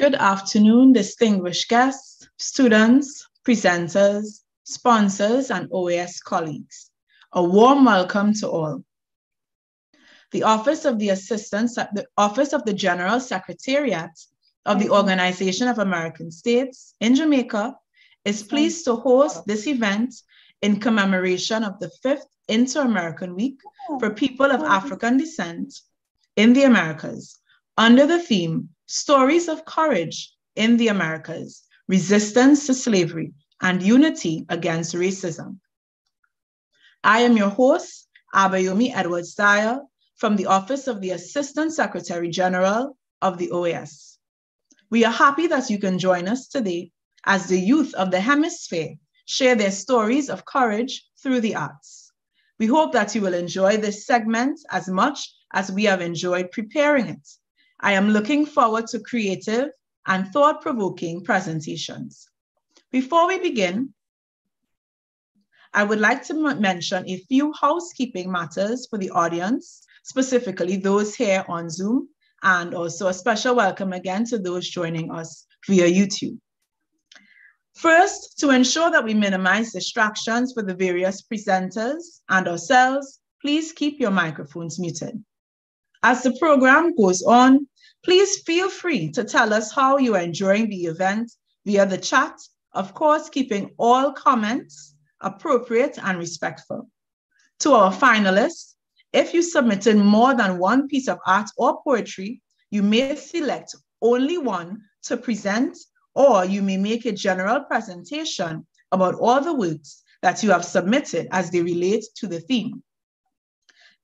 Good afternoon, distinguished guests, students, presenters, sponsors, and OAS colleagues. A warm welcome to all. The Office of the Assistant, the Office of the General Secretariat of the Organization of American States in Jamaica is pleased to host this event in commemoration of the fifth Inter-American Week for people of African descent in the Americas under the theme Stories of Courage in the Americas, Resistance to Slavery, and Unity Against Racism. I am your host, Abayomi Edwards Dyer, from the Office of the Assistant Secretary General of the OAS. We are happy that you can join us today as the youth of the hemisphere share their stories of courage through the arts. We hope that you will enjoy this segment as much as we have enjoyed preparing it. I am looking forward to creative and thought-provoking presentations. Before we begin, I would like to mention a few housekeeping matters for the audience, specifically those here on Zoom, and also a special welcome again to those joining us via YouTube. First, to ensure that we minimize distractions for the various presenters and ourselves, please keep your microphones muted. As the program goes on, please feel free to tell us how you are enjoying the event via the chat, of course, keeping all comments appropriate and respectful. To our finalists, if you submitted more than one piece of art or poetry, you may select only one to present, or you may make a general presentation about all the works that you have submitted as they relate to the theme.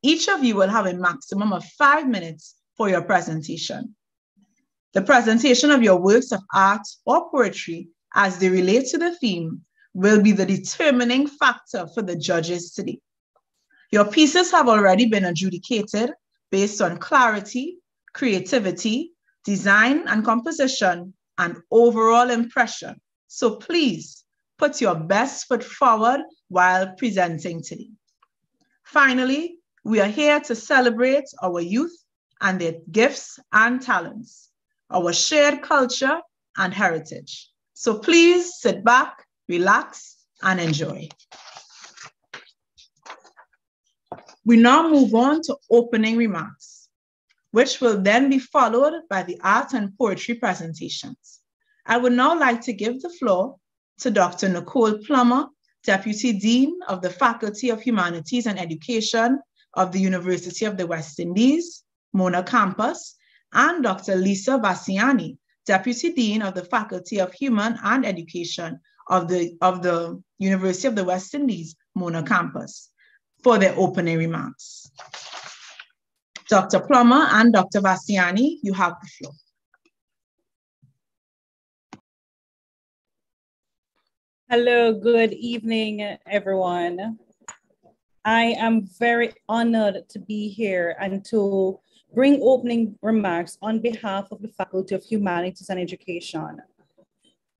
Each of you will have a maximum of five minutes for your presentation. The presentation of your works of art or poetry as they relate to the theme will be the determining factor for the judges today. Your pieces have already been adjudicated based on clarity, creativity, design and composition, and overall impression. So please put your best foot forward while presenting today. Finally, we are here to celebrate our youth and their gifts and talents, our shared culture and heritage. So please sit back, relax, and enjoy. We now move on to opening remarks, which will then be followed by the art and poetry presentations. I would now like to give the floor to Dr. Nicole Plummer, Deputy Dean of the Faculty of Humanities and Education of the University of the West Indies, Mona Campus, and Dr. Lisa Vassiani, Deputy Dean of the Faculty of Human and Education of the, of the University of the West Indies, Mona Campus, for their opening remarks. Dr. Plummer and Dr. Vassiani, you have the floor. Hello, good evening, everyone. I am very honored to be here and to bring opening remarks on behalf of the Faculty of Humanities and Education.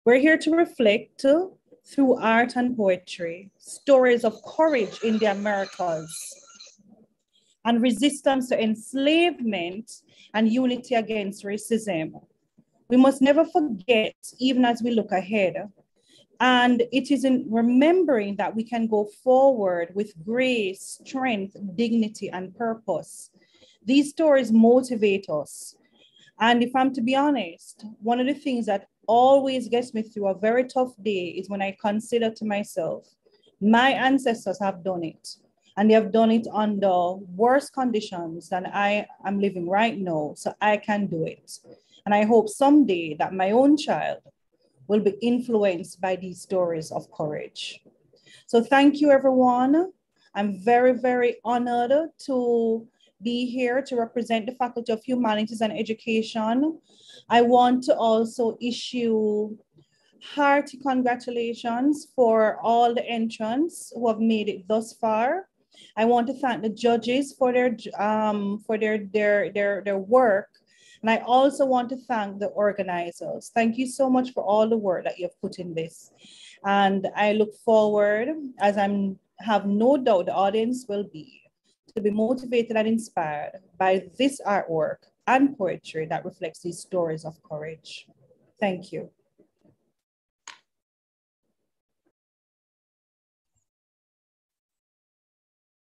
We're here to reflect through art and poetry, stories of courage in the Americas and resistance to enslavement and unity against racism. We must never forget, even as we look ahead, and it is in remembering that we can go forward with grace, strength, dignity, and purpose. These stories motivate us. And if I'm to be honest, one of the things that always gets me through a very tough day is when I consider to myself, my ancestors have done it. And they have done it under worse conditions than I am living right now. So I can do it. And I hope someday that my own child will be influenced by these stories of courage. So thank you, everyone. I'm very, very honored to be here to represent the Faculty of Humanities and Education. I want to also issue hearty congratulations for all the entrants who have made it thus far. I want to thank the judges for their um, for their their their their work and I also want to thank the organizers. Thank you so much for all the work that you've put in this. And I look forward, as I'm have no doubt the audience will be, to be motivated and inspired by this artwork and poetry that reflects these stories of courage. Thank you.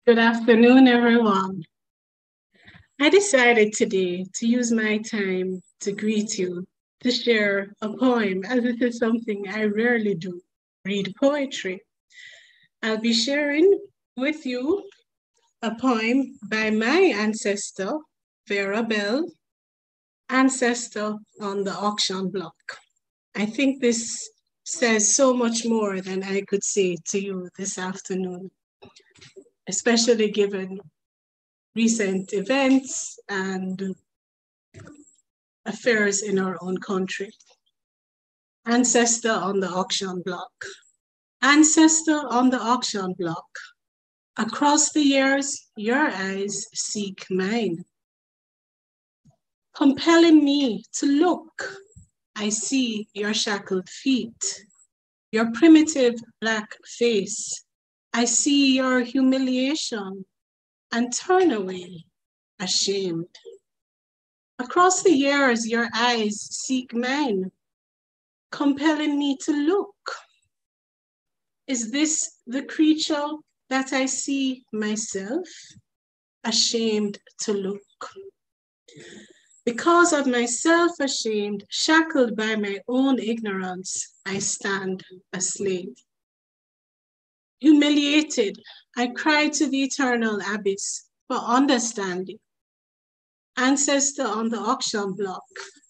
Good afternoon, everyone. I decided today to use my time to greet you, to share a poem, as this is something I rarely do, read poetry. I'll be sharing with you a poem by my ancestor, Vera Bell, ancestor on the auction block. I think this says so much more than I could say to you this afternoon especially given recent events and affairs in our own country. Ancestor on the auction block. Ancestor on the auction block. Across the years, your eyes seek mine. Compelling me to look, I see your shackled feet, your primitive black face, I see your humiliation and turn away ashamed. Across the years, your eyes seek mine, compelling me to look. Is this the creature that I see myself? Ashamed to look. Because of myself ashamed, shackled by my own ignorance, I stand a slave. Humiliated, I cry to the eternal abyss for understanding. Ancestor on the auction block,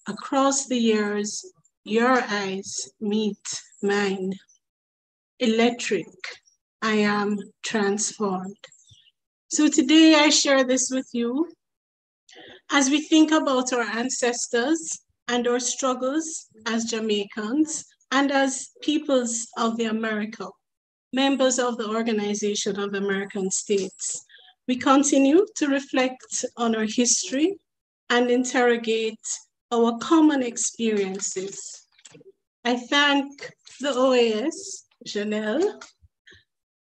across the years, your eyes meet mine. Electric, I am transformed. So today I share this with you. As we think about our ancestors and our struggles as Jamaicans and as peoples of the America, members of the Organization of American States. We continue to reflect on our history and interrogate our common experiences. I thank the OAS, Janelle,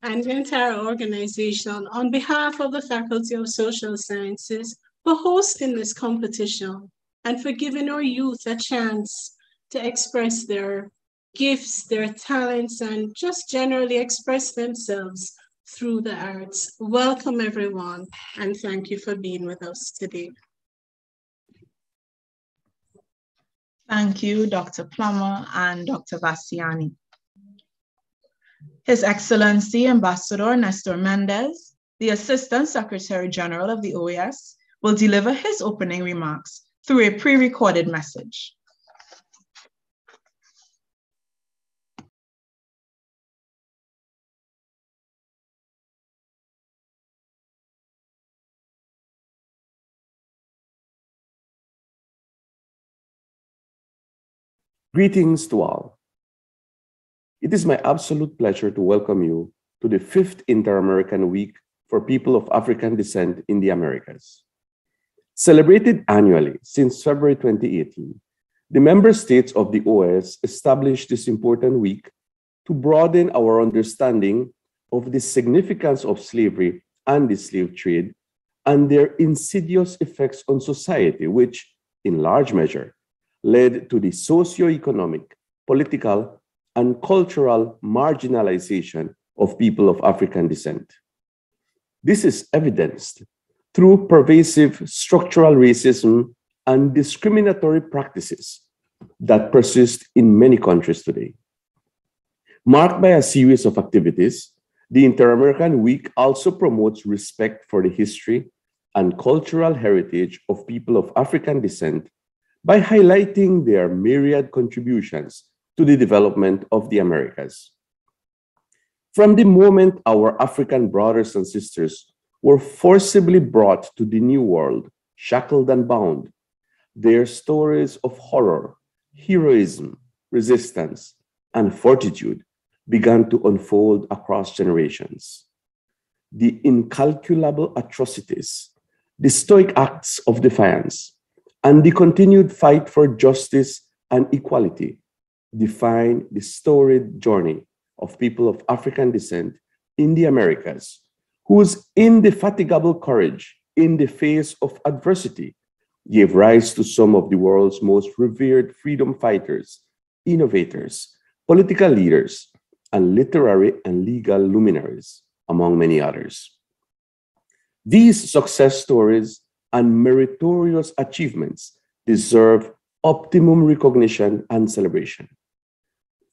and the entire organization on behalf of the Faculty of Social Sciences for hosting this competition and for giving our youth a chance to express their gifts, their talents, and just generally express themselves through the arts. Welcome, everyone, and thank you for being with us today. Thank you, Dr. Plummer and Dr. Bassiani. His Excellency Ambassador Nestor Mendez, the Assistant Secretary General of the OAS, will deliver his opening remarks through a pre-recorded message. Greetings to all. It is my absolute pleasure to welcome you to the fifth Inter-American Week for People of African Descent in the Americas. Celebrated annually since February 2018, the member states of the OAS established this important week to broaden our understanding of the significance of slavery and the slave trade and their insidious effects on society, which, in large measure, led to the socio-economic, political, and cultural marginalization of people of African descent. This is evidenced through pervasive structural racism and discriminatory practices that persist in many countries today. Marked by a series of activities, the Inter-American Week also promotes respect for the history and cultural heritage of people of African descent by highlighting their myriad contributions to the development of the Americas. From the moment our African brothers and sisters were forcibly brought to the New World, shackled and bound, their stories of horror, heroism, resistance, and fortitude began to unfold across generations. The incalculable atrocities, the stoic acts of defiance, and the continued fight for justice and equality define the storied journey of people of African descent in the Americas, whose indefatigable courage in the face of adversity gave rise to some of the world's most revered freedom fighters, innovators, political leaders, and literary and legal luminaries, among many others. These success stories and meritorious achievements deserve optimum recognition and celebration.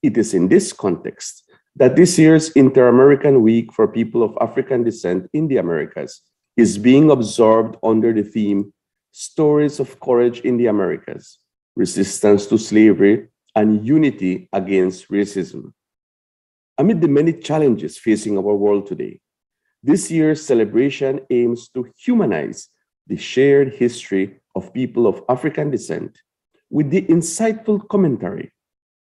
It is in this context that this year's Inter American Week for People of African Descent in the Americas is being observed under the theme Stories of Courage in the Americas Resistance to Slavery and Unity Against Racism. Amid the many challenges facing our world today, this year's celebration aims to humanize the shared history of people of African descent with the insightful commentary,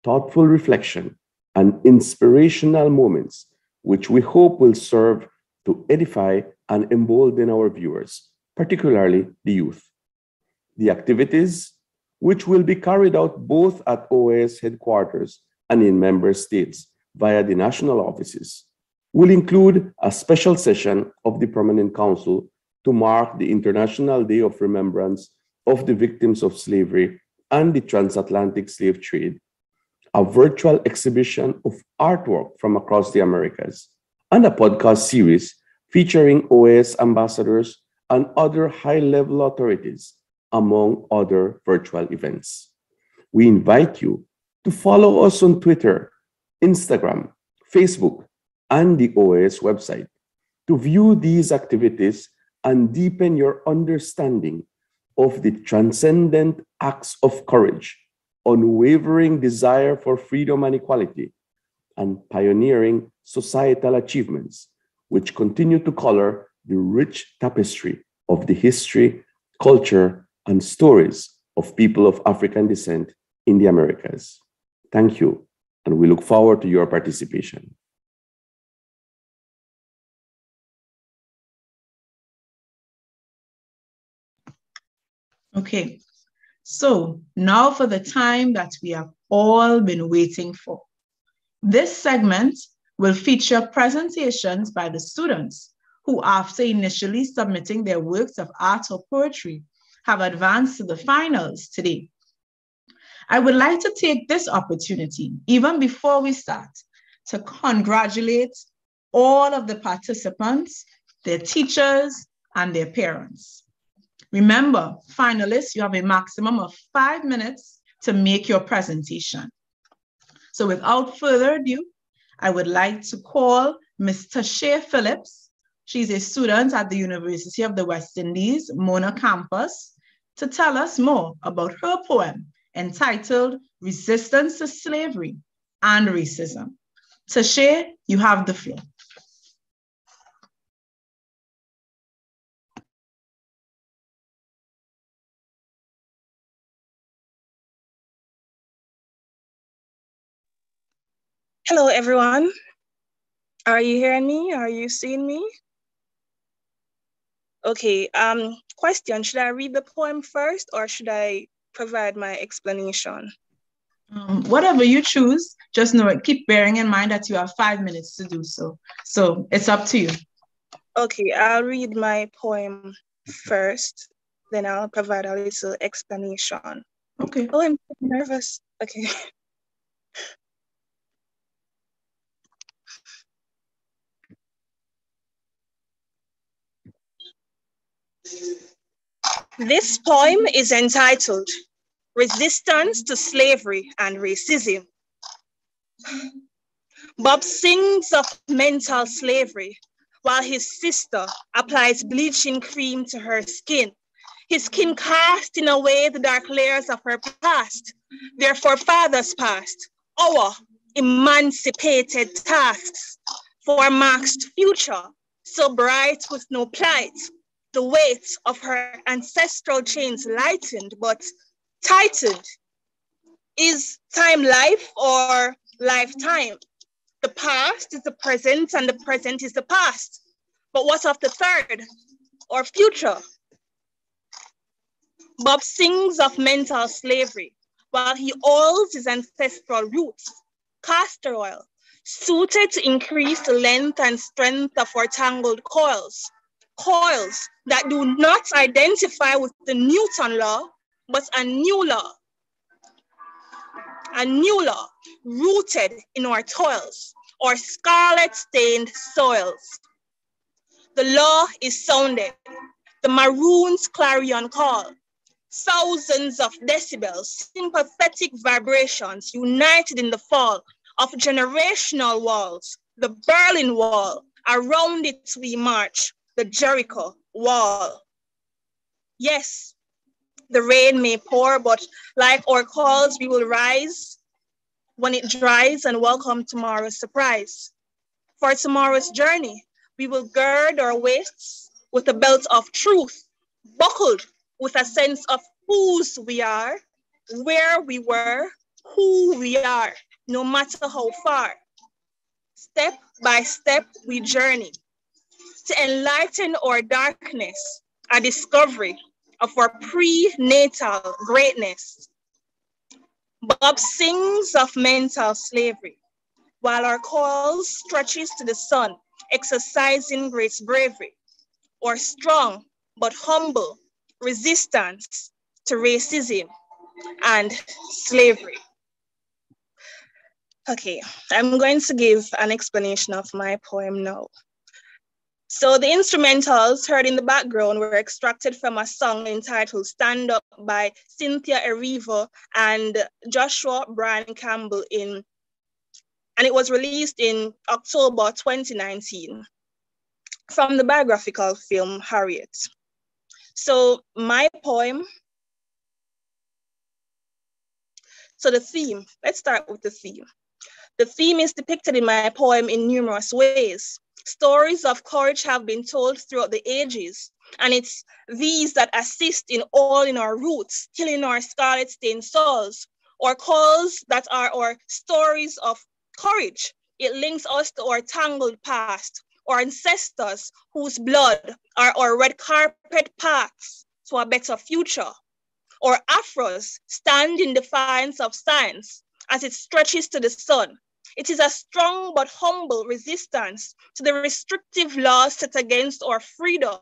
thoughtful reflection, and inspirational moments, which we hope will serve to edify and embolden our viewers, particularly the youth. The activities, which will be carried out both at OAS headquarters and in member states via the national offices, will include a special session of the Permanent Council to mark the International Day of Remembrance of the Victims of Slavery and the Transatlantic Slave Trade, a virtual exhibition of artwork from across the Americas, and a podcast series featuring OAS ambassadors and other high level authorities, among other virtual events. We invite you to follow us on Twitter, Instagram, Facebook, and the OAS website to view these activities and deepen your understanding of the transcendent acts of courage, unwavering desire for freedom and equality, and pioneering societal achievements, which continue to color the rich tapestry of the history, culture, and stories of people of African descent in the Americas. Thank you, and we look forward to your participation. Okay, so now for the time that we have all been waiting for. This segment will feature presentations by the students who, after initially submitting their works of art or poetry, have advanced to the finals today. I would like to take this opportunity, even before we start, to congratulate all of the participants, their teachers, and their parents. Remember, finalists, you have a maximum of five minutes to make your presentation. So without further ado, I would like to call Ms. Tashay Phillips. She's a student at the University of the West Indies, Mona campus, to tell us more about her poem entitled Resistance to Slavery and Racism. Tashay, you have the floor. Hello, everyone. Are you hearing me? Are you seeing me? Okay, um, question, should I read the poem first or should I provide my explanation? Um, whatever you choose, just know it. Keep bearing in mind that you have five minutes to do so. So it's up to you. Okay, I'll read my poem first, then I'll provide a little explanation. Okay. Oh, I'm nervous. Okay. This poem is entitled Resistance to Slavery and Racism. Bob sings of mental slavery while his sister applies bleaching cream to her skin. His skin casting away the dark layers of her past, their forefathers' past, our emancipated tasks for Mark's future, so bright with no plight, the weight of her ancestral chains lightened but tightened. Is time life or lifetime? The past is the present and the present is the past. But what of the third or future? Bob sings of mental slavery while he oils his ancestral roots, castor oil, suited to increase the length and strength of our tangled coils coils that do not identify with the Newton law, but a new law. A new law rooted in our toils or scarlet stained soils. The law is sounded, the maroon's clarion call, thousands of decibels, sympathetic vibrations united in the fall of generational walls, the Berlin Wall, around it we march, the Jericho Wall. Yes, the rain may pour, but like our calls, we will rise when it dries and welcome tomorrow's surprise. For tomorrow's journey, we will gird our waists with a belt of truth, buckled with a sense of whose we are, where we were, who we are, no matter how far. Step by step, we journey to enlighten our darkness, a discovery of our prenatal greatness. Bob sings of mental slavery, while our call stretches to the sun, exercising great bravery, or strong but humble resistance to racism and slavery. Okay, I'm going to give an explanation of my poem now. So the instrumentals heard in the background were extracted from a song entitled Stand Up by Cynthia Erivo and Joshuah Brian Campbell in, and it was released in October 2019 from the biographical film Harriet. So my poem, so the theme, let's start with the theme. The theme is depicted in my poem in numerous ways. Stories of courage have been told throughout the ages, and it's these that assist in all in our roots, killing our scarlet stained souls, or calls that are our stories of courage. It links us to our tangled past, our ancestors whose blood are our red carpet paths to a better future. Or afros stand in defiance of science as it stretches to the sun, it is a strong but humble resistance to the restrictive laws set against our freedom,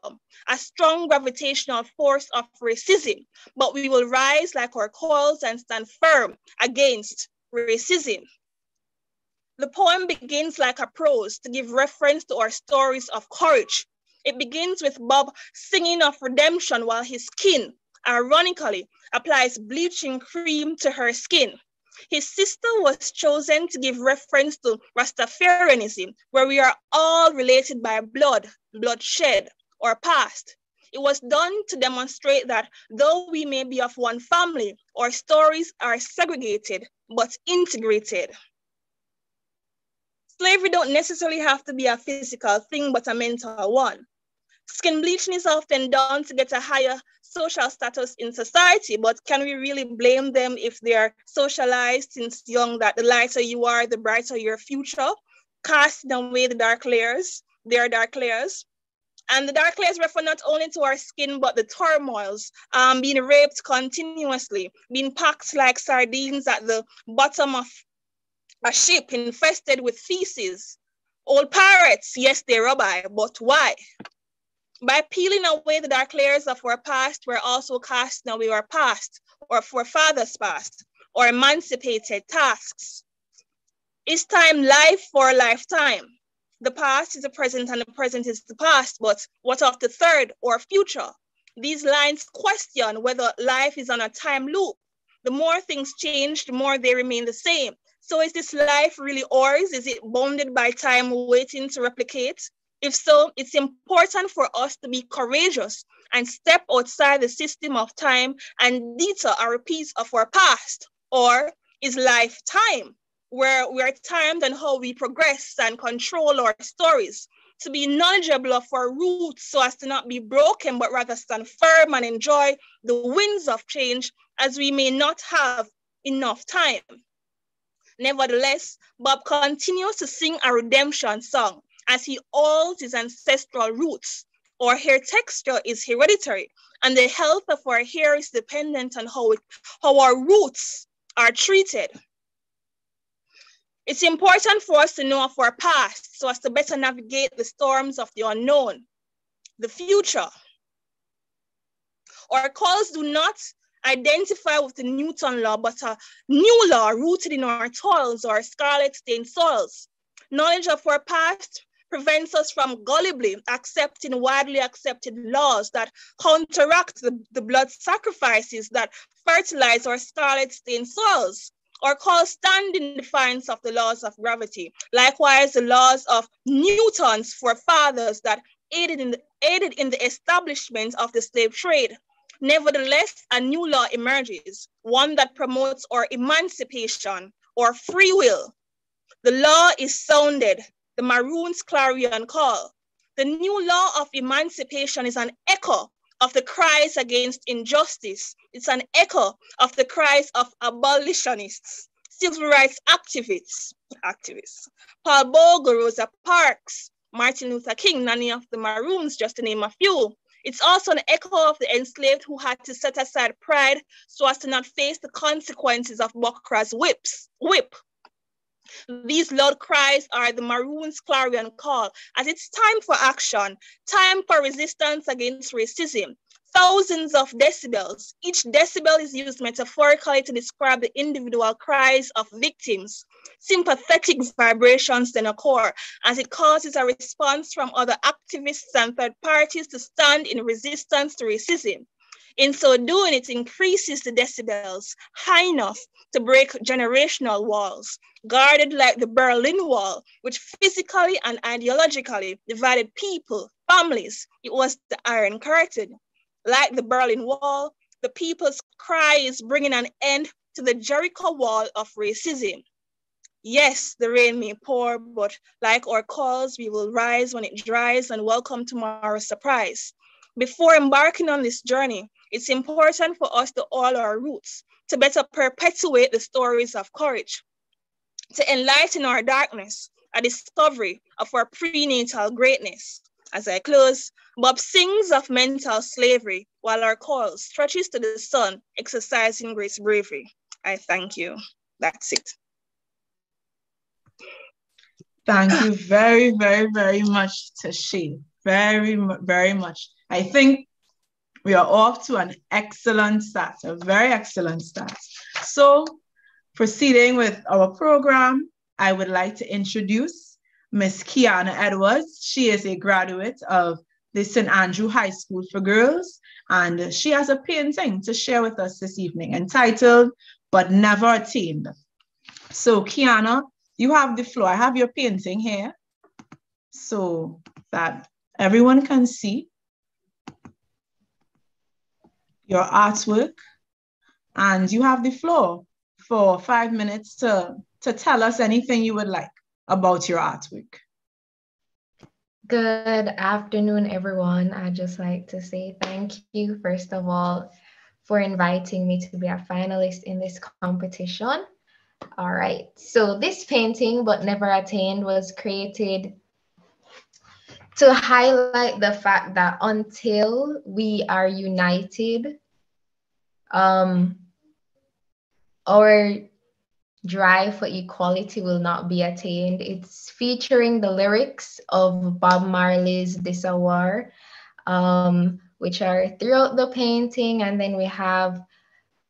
a strong gravitational force of racism, but we will rise like our coils and stand firm against racism. The poem begins like a prose to give reference to our stories of courage. It begins with Bob singing of redemption while his skin, ironically, applies bleaching cream to her skin. His sister was chosen to give reference to Rastafarianism, where we are all related by blood, bloodshed, or past. It was done to demonstrate that though we may be of one family, our stories are segregated but integrated. Slavery don't necessarily have to be a physical thing, but a mental one. Skin bleaching is often done to get a higher social status in society, but can we really blame them if they are socialized since young that the lighter you are, the brighter your future? Casting away the dark layers, their dark layers. And the dark layers refer not only to our skin, but the turmoils, um, being raped continuously, being packed like sardines at the bottom of a ship infested with feces. Old pirates, yes, they rob I, but why? By peeling away the dark layers of our past, we're also casting away our past or forefathers' past or emancipated tasks. Is time life for a lifetime? The past is the present and the present is the past, but what of the third or future? These lines question whether life is on a time loop. The more things change, the more they remain the same. So is this life really ours? Is it bounded by time waiting to replicate? If so, it's important for us to be courageous and step outside the system of time and detour a repeat of our past. Or is life time, where we are timed on how we progress and control our stories, to be knowledgeable of our roots so as to not be broken, but rather stand firm and enjoy the winds of change as we may not have enough time. Nevertheless, Bob continues to sing a redemption song as he holds his ancestral roots. Our hair texture is hereditary, and the health of our hair is dependent on how, it, how our roots are treated. It's important for us to know of our past so as to better navigate the storms of the unknown. the future. Our calls do not identify with the Newton law, but a new law rooted in our toils or scarlet stained soils. Knowledge of our past prevents us from gullibly accepting widely accepted laws that counteract the, the blood sacrifices that fertilize our scarlet stained soils or call stand in defiance of the laws of gravity. Likewise, the laws of Newton's forefathers that aided in the, aided in the establishment of the slave trade. Nevertheless, a new law emerges, one that promotes our emancipation or free will. The law is sounded, the Maroons' clarion call. The new law of emancipation is an echo of the cries against injustice. It's an echo of the cries of abolitionists, civil rights activists, activists. Paul Bogle, Rosa Parks, Martin Luther King, Nanny of the Maroons, just to name a few. It's also an echo of the enslaved who had to set aside pride so as to not face the consequences of Buckra's whips, whip. These loud cries are the Maroons' clarion call as it's time for action, time for resistance against racism. Thousands of decibels. Each decibel is used metaphorically to describe the individual cries of victims. Sympathetic vibrations then occur as it causes a response from other activists and third parties to stand in resistance to racism. In so doing, it increases the decibels high enough to break generational walls, guarded like the Berlin Wall, which physically and ideologically divided people, families. It was the Iron Curtain. Like the Berlin Wall, the people's cry is bringing an end to the Jericho Wall of racism. Yes, the rain may pour, but like our calls, we will rise when it dries and welcome tomorrow's surprise. Before embarking on this journey, it's important for us to all our roots, to better perpetuate the stories of courage, to enlighten our darkness, a discovery of our prenatal greatness. As I close, Bob sings of mental slavery while our call stretches to the sun, exercising great bravery. I thank you. That's it. Thank you very, very, very much, Tashi. Very, very much. I think we are off to an excellent start, a very excellent start. So, proceeding with our program, I would like to introduce Miss Kiana Edwards. She is a graduate of the St. Andrew High School for Girls, and she has a painting to share with us this evening entitled But Never Attained. So, Kiana, you have the floor. I have your painting here so that everyone can see your artwork, and you have the floor for five minutes to, to tell us anything you would like about your artwork. Good afternoon, everyone. I'd just like to say thank you, first of all, for inviting me to be a finalist in this competition. All right, so this painting, but never attained, was created to highlight the fact that until we are united, um, our drive for equality will not be attained. It's featuring the lyrics of Bob Marley's This um, which are throughout the painting. And then we have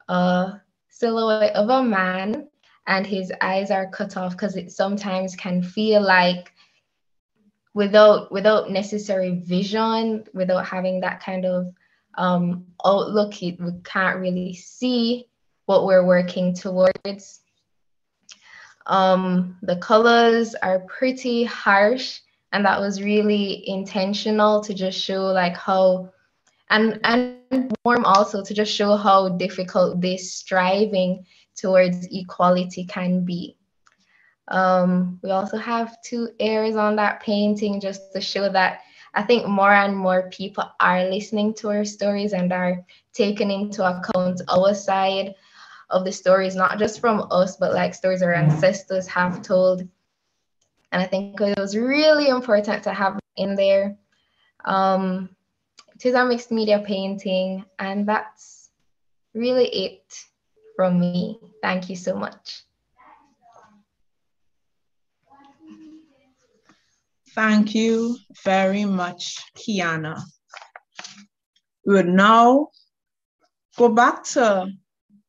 a silhouette of a man and his eyes are cut off because it sometimes can feel like without without necessary vision, without having that kind of um, outlook, it, we can't really see what we're working towards. Um, the colors are pretty harsh, and that was really intentional to just show like how, and and warm also to just show how difficult this striving towards equality can be. Um, we also have two airs on that painting just to show that I think more and more people are listening to our stories and are taking into account our side of the stories, not just from us, but like stories our ancestors have told. And I think it was really important to have in there. Um, it is a mixed media painting, and that's really it from me. Thank you so much. Thank you very much, Kiana. We will now go back to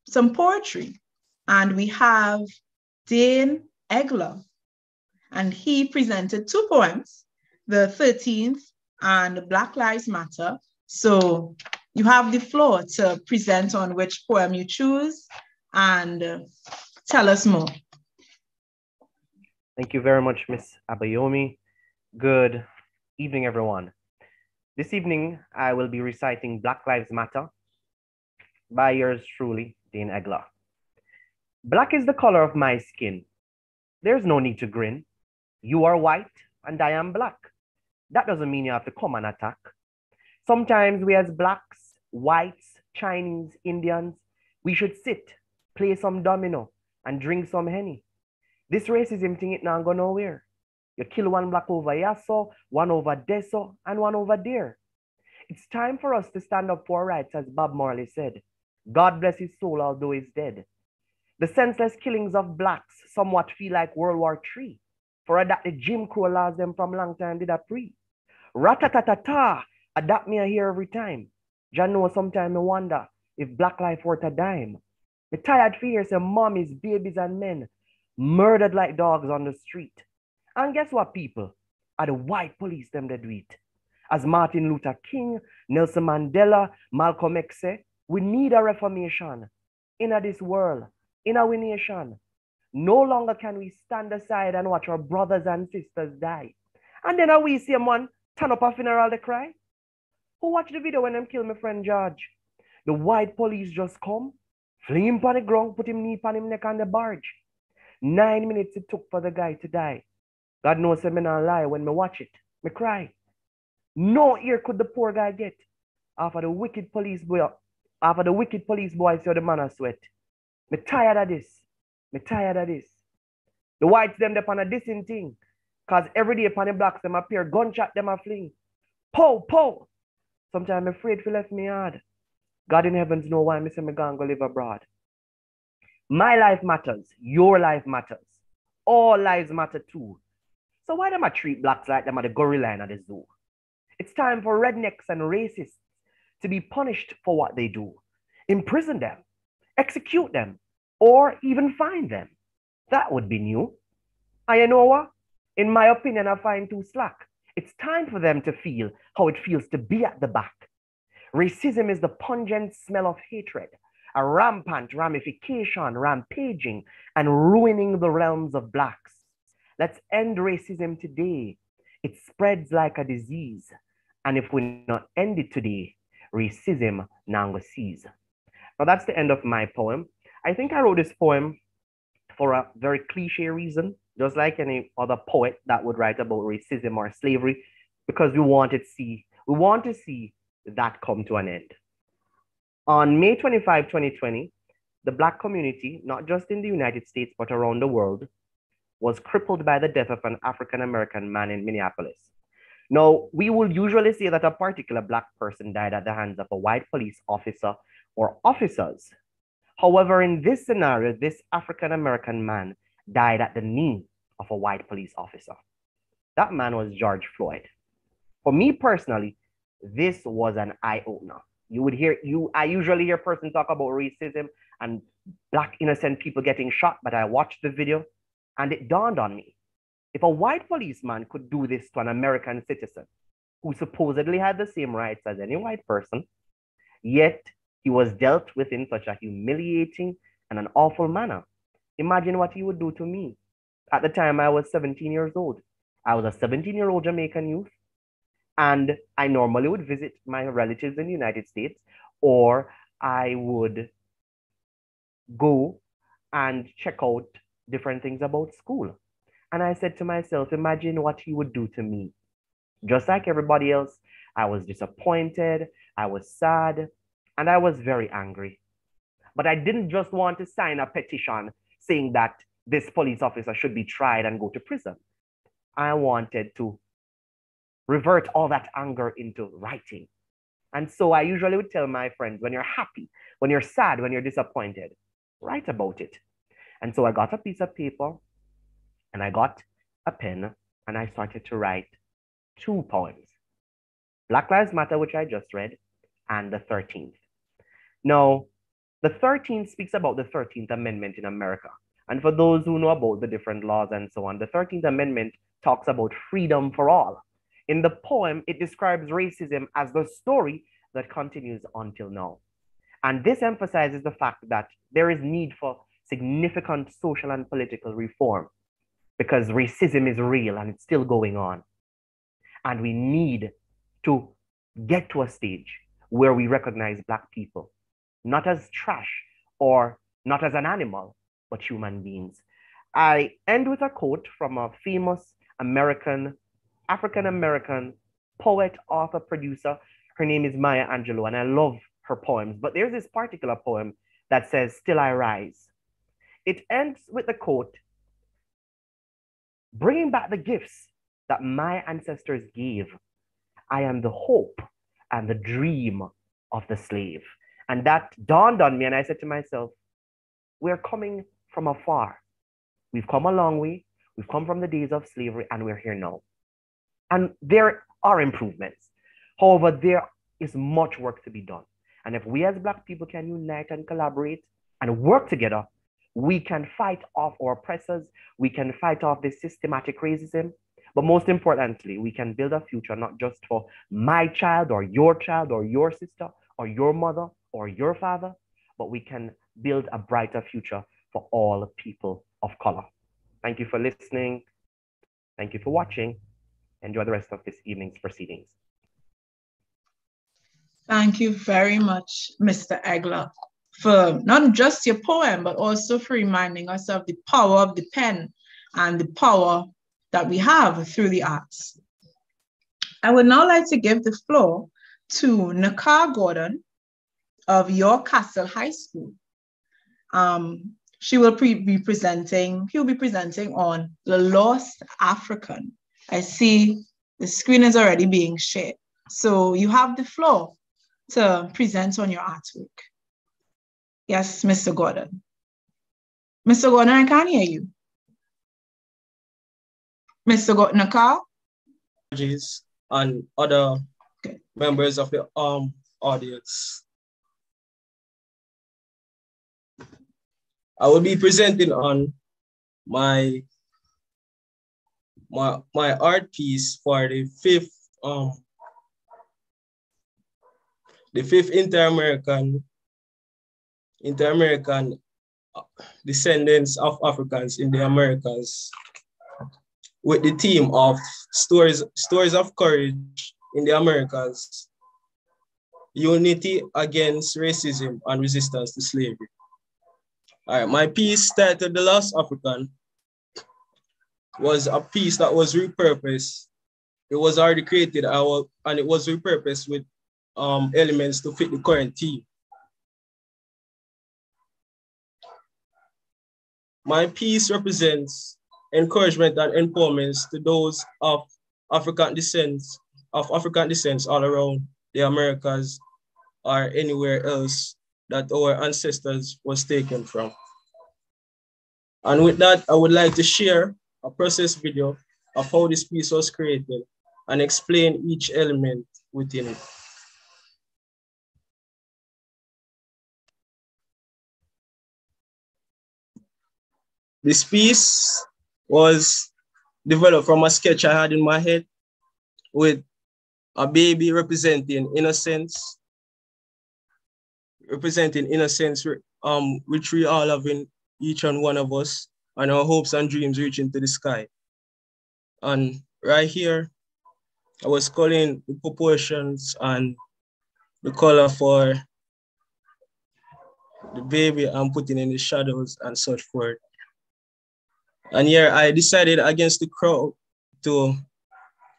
some poetry. And we have Dane Egler. And he presented two poems, the 13th and Black Lives Matter. So you have the floor to present on which poem you choose and uh, tell us more. Thank you very much, Miss Abayomi. Good evening, everyone. This evening, I will be reciting Black Lives Matter by yours truly, Dean Egler. Black is the color of my skin. There's no need to grin. You are white and I am black. That doesn't mean you have to come and attack. Sometimes we as blacks, whites, Chinese, Indians, we should sit, play some domino, and drink some henny. This racism thing, it not go nowhere. You kill one black over here, so one over there, so, and one over there. It's time for us to stand up for our rights, as Bob Marley said. God bless his soul, although he's dead. The senseless killings of blacks somewhat feel like World War III. For that the Jim Crow laws them from long time did a pre. Ratatatata, adapt me a here every time. John know sometime I wonder if black life worth a dime. The tired fears and mommies, babies, and men murdered like dogs on the street. And guess what, people? Are the white police them that do it. As Martin Luther King, Nelson Mandela, Malcolm X say, we need a reformation in this world, in our nation. No longer can we stand aside and watch our brothers and sisters die. And then we see one turn up a funeral, they cry. Who watched the video when them kill my friend George? The white police just come, fling him on the ground, put him knee on him neck on the barge. Nine minutes it took for the guy to die. God knows I'm not lie when me watch it. Me cry. No ear could the poor guy get after the wicked police boy, after the wicked police boy saw the man a sweat. Me tired of this. Me tired of this. The whites them upon a dissing thing. Cause every day upon the blacks them appear gunshot them a fling. Po, po. Sometimes I'm afraid for left me hard. God in heavens know why me say me gonna go live abroad. My life matters. Your life matters. All lives matter too. So why them I treat blacks like them are the gorilla in the zoo? It's time for rednecks and racists to be punished for what they do. Imprison them, execute them, or even fine them. That would be new. You know what? In my opinion, I find too slack. It's time for them to feel how it feels to be at the back. Racism is the pungent smell of hatred a rampant ramification, rampaging, and ruining the realms of blacks. Let's end racism today. It spreads like a disease. And if we not end it today, racism now cease. Now that's the end of my poem. I think I wrote this poem for a very cliche reason, just like any other poet that would write about racism or slavery, because we want to see, we want to see that come to an end. On May 25, 2020, the Black community, not just in the United States, but around the world, was crippled by the death of an African American man in Minneapolis. Now, we will usually say that a particular Black person died at the hands of a white police officer or officers. However, in this scenario, this African American man died at the knee of a white police officer. That man was George Floyd. For me personally, this was an eye opener. You would hear you. I usually hear person talk about racism and black innocent people getting shot, but I watched the video and it dawned on me. If a white policeman could do this to an American citizen who supposedly had the same rights as any white person, yet he was dealt with in such a humiliating and an awful manner, imagine what he would do to me. At the time, I was 17 years old. I was a 17 year old Jamaican youth and I normally would visit my relatives in the United States, or I would go and check out different things about school. And I said to myself, imagine what he would do to me. Just like everybody else, I was disappointed, I was sad, and I was very angry. But I didn't just want to sign a petition saying that this police officer should be tried and go to prison. I wanted to revert all that anger into writing. And so I usually would tell my friends when you're happy, when you're sad, when you're disappointed, write about it. And so I got a piece of paper and I got a pen and I started to write two poems Black Lives Matter, which I just read, and the 13th. Now, the 13th speaks about the 13th Amendment in America. And for those who know about the different laws and so on, the 13th Amendment talks about freedom for all. In the poem, it describes racism as the story that continues until now. And this emphasizes the fact that there is need for significant social and political reform because racism is real and it's still going on. And we need to get to a stage where we recognize Black people, not as trash or not as an animal, but human beings. I end with a quote from a famous American, African American poet, author, producer. Her name is Maya Angelou, and I love her poems. But there's this particular poem that says, Still I Rise. It ends with the quote bringing back the gifts that my ancestors gave. I am the hope and the dream of the slave. And that dawned on me, and I said to myself, We're coming from afar. We've come a long way. We've come from the days of slavery, and we're here now. And there are improvements. However, there is much work to be done. And if we as Black people can unite and collaborate and work together, we can fight off our oppressors, we can fight off this systematic racism, but most importantly, we can build a future not just for my child or your child or your sister or your mother or your father, but we can build a brighter future for all people of color. Thank you for listening. Thank you for watching. Enjoy the rest of this evening's proceedings. Thank you very much, Mr. Egler for not just your poem, but also for reminding us of the power of the pen and the power that we have through the arts. I would now like to give the floor to Nakar Gordon of York Castle High School. Um, she will be presenting, he'll be presenting on the lost African. I see the screen is already being shared. So you have the floor to present on your artwork. Yes, Mr. Gordon. Mr. Gordon, I can't hear you. Mr. Gordon, call? And other okay. members of the um, audience. I will be presenting on my my my art piece for the fifth um the fifth Inter-American inter-American uh, descendants of Africans in the Americas with the theme of stories, stories of courage in the Americas, unity against racism and resistance to slavery. All right, my piece titled The Last African was a piece that was repurposed. It was already created and it was repurposed with um, elements to fit the current theme. My piece represents encouragement and empowerment to those of African descent, of African descent all around the Americas or anywhere else that our ancestors was taken from. And with that, I would like to share a process video of how this piece was created and explain each element within it. This piece was developed from a sketch I had in my head with a baby representing innocence, representing innocence, um, which we all have in each and one of us, and our hopes and dreams reaching to the sky. And right here, I was calling the proportions and the color for the baby I'm putting in the shadows and such forth. And here I decided against the crowd to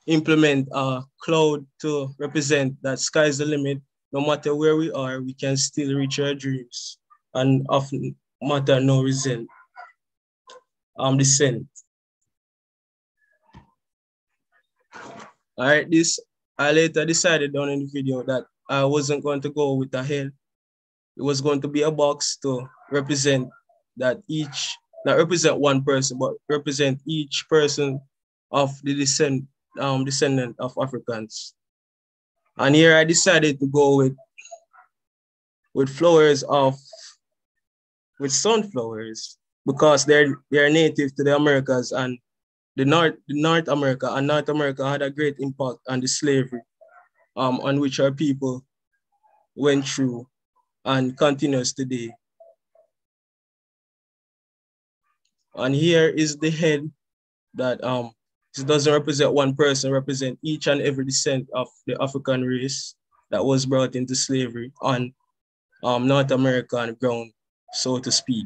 implement a cloud to represent that sky's the limit. No matter where we are, we can still reach our dreams and often matter no resent, um, descent. All right, this, I later decided down in the video that I wasn't going to go with a head. It was going to be a box to represent that each not represent one person, but represent each person of the descend, um, descendant of Africans. And here I decided to go with with flowers of with sunflowers because they're they're native to the Americas and the North the North America and North America had a great impact on the slavery um, on which our people went through and continues today. And here is the head that um doesn't represent one person, represent each and every descent of the African race that was brought into slavery on um, North American ground, so to speak.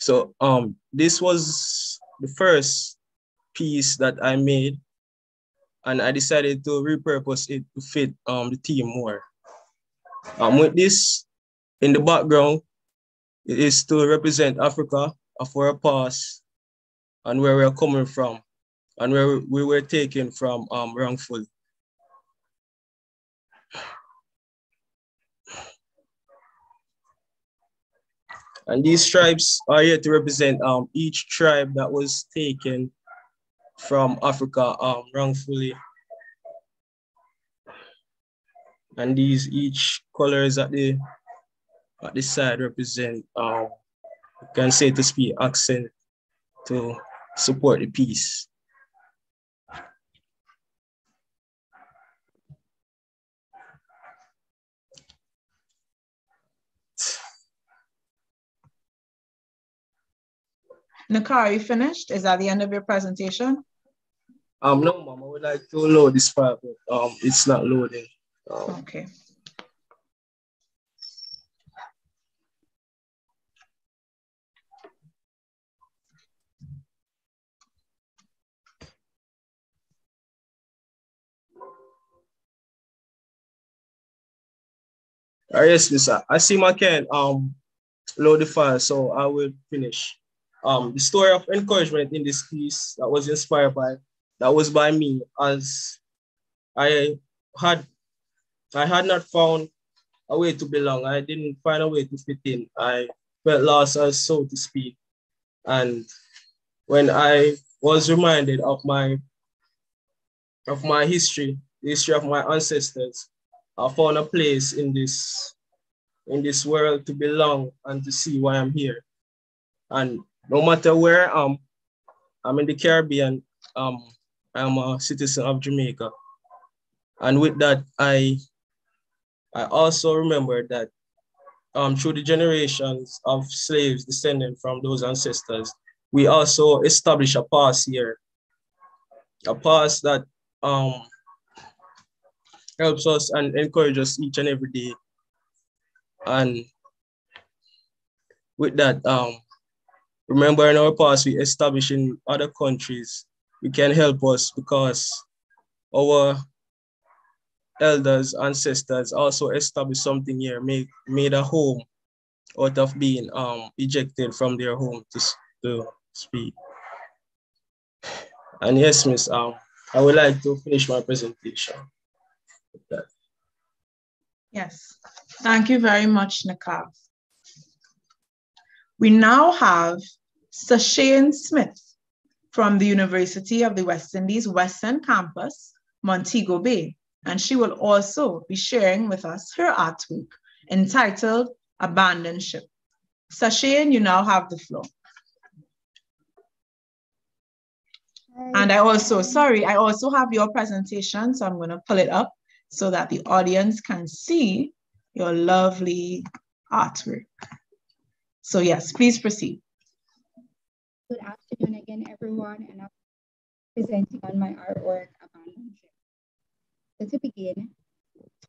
So um, this was the first piece that I made and I decided to repurpose it to fit um, the theme more. Um, with this in the background, it is to represent Africa of our past and where we are coming from and where we were taken from um, wrongfully. And these tribes are here to represent um, each tribe that was taken from Africa um, wrongfully. And these each colors at the the side represent um, you can say to speak accent to support the piece. Nakar, you finished? Is that the end of your presentation? Um, no, mom, I would like to load this part, but um, it's not loading. Um, okay. Uh, yes, Mister. I see my can um load the file, so I will finish. Um, the story of encouragement in this piece that was inspired by that was by me as I had I had not found a way to belong. I didn't find a way to fit in. I felt lost, as so to speak. And when I was reminded of my of my history, the history of my ancestors, I found a place in this in this world to belong and to see why I'm here. And no matter where I'm, I'm in the Caribbean, um, I'm a citizen of Jamaica. And with that, I I also remember that um, through the generations of slaves descending from those ancestors, we also established a past here, a past that um, helps us and encourages us each and every day. And with that, um, remember in our past, we established in other countries, we can help us because our elders, ancestors also established something here, make, made a home out of being um, ejected from their home to, to speak. And yes, Miss, um, I would like to finish my presentation. Yes, thank you very much, Nakaf. We now have Sashane Smith from the University of the West Indies Western Campus, Montego Bay, and she will also be sharing with us her artwork entitled Abandoned Ship. Sashane, you now have the floor. And I also, sorry, I also have your presentation, so I'm going to pull it up so that the audience can see your lovely artwork. So yes, please proceed. Good afternoon again, everyone, and I'm presenting on my artwork, Abandoned Ship. So to begin,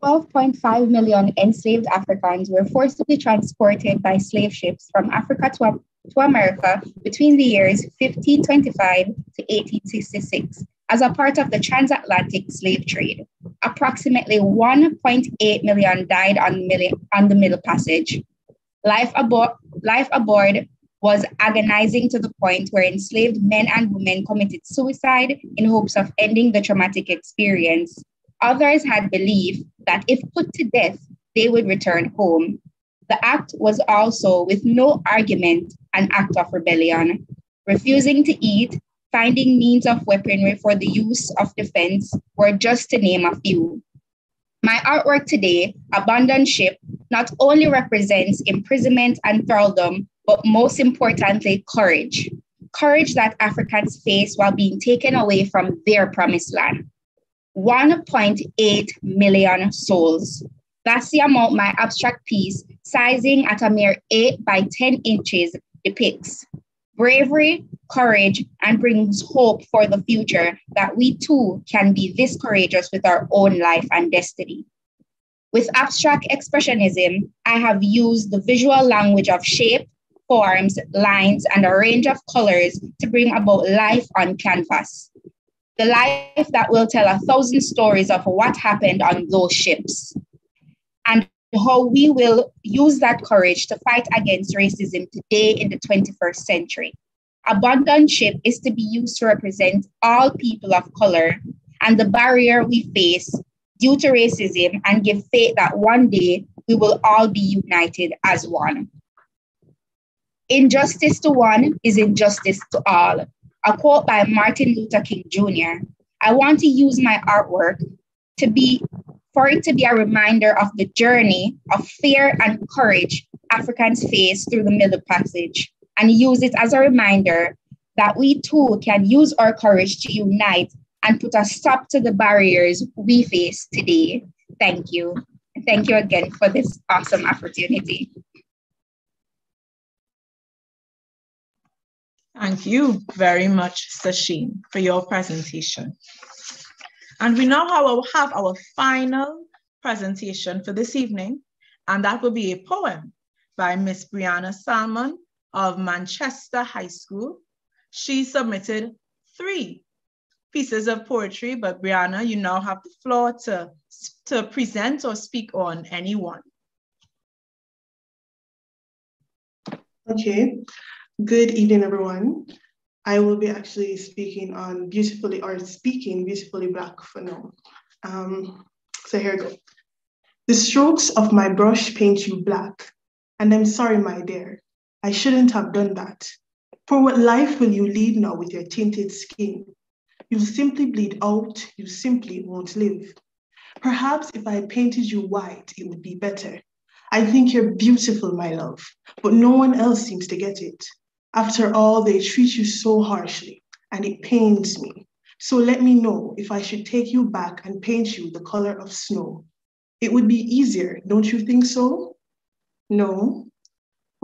12.5 million enslaved Africans were forcibly transported by slave ships from Africa to, to America between the years 1525 to 1866 as a part of the transatlantic slave trade. Approximately 1.8 million died on, on the Middle Passage. Life, abo- life aboard was agonizing to the point where enslaved men and women committed suicide in hopes of ending the traumatic experience. Others had believed that if put to death, they would return home. The act was also, with no argument, an act of rebellion. Refusing to eat, finding means of weaponry for the use of defense were just to name a few. My artwork today, Abandoned Ship, not only represents imprisonment and thraldom, but most importantly, courage. Courage that Africans face while being taken away from their promised land. 1.8 million souls. That's the amount my abstract piece, sizing at a mere 8 by 10 inches, depicts. Bravery, courage, and brings hope for the future that we too can be this courageous with our own life and destiny. With abstract expressionism, I have used the visual language of shape, forms, lines, and a range of colors to bring about life on canvas. The life that will tell a thousand stories of what happened on those ships and how we will use that courage to fight against racism today in the 21st century. Abandoned ship is to be used to represent all people of color and the barrier we face due to racism and give faith that one day we will all be united as one. Injustice to one is injustice to all. A quote by Martin Luther King Jr. I want to use my artwork to be for it to be a reminder of the journey of fear and courage Africans face through the Middle Passage and use it as a reminder that we too can use our courage to unite and put a stop to the barriers we face today. Thank you. Thank you again for this awesome opportunity. Thank you very much, Sashane, for your presentation. And we now have our final presentation for this evening, and that will be a poem by Miss Brianna Salmon of Manchester High School. She submitted three pieces of poetry, but Brianna, you now have the floor to, to present or speak on any one. Okay, good evening, everyone. I will be actually speaking on beautifully or speaking beautifully black for now. Um, so here we go. The strokes of my brush paint you black, and I'm sorry, my dear, I shouldn't have done that. For what life will you lead now with your tainted skin? You'll simply bleed out, you simply won't live. Perhaps if I painted you white, it would be better. I think you're beautiful, my love, but no one else seems to get it. After all, they treat you so harshly, and it pains me. So let me know if I should take you back and paint you the color of snow. It would be easier, don't you think so? No,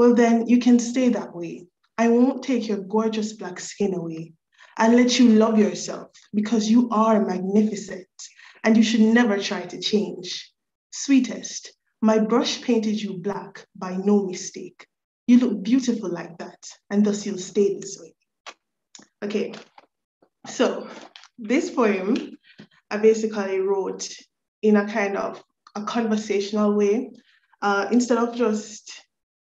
well, then you can stay that way. I won't take your gorgeous black skin away. I'll let you love yourself because you are magnificent and you should never try to change. Sweetest, my brush painted you black by no mistake. You look beautiful like that, and thus you'll stay this way. Okay, so this poem I basically wrote in a kind of a conversational way. Uh, instead of just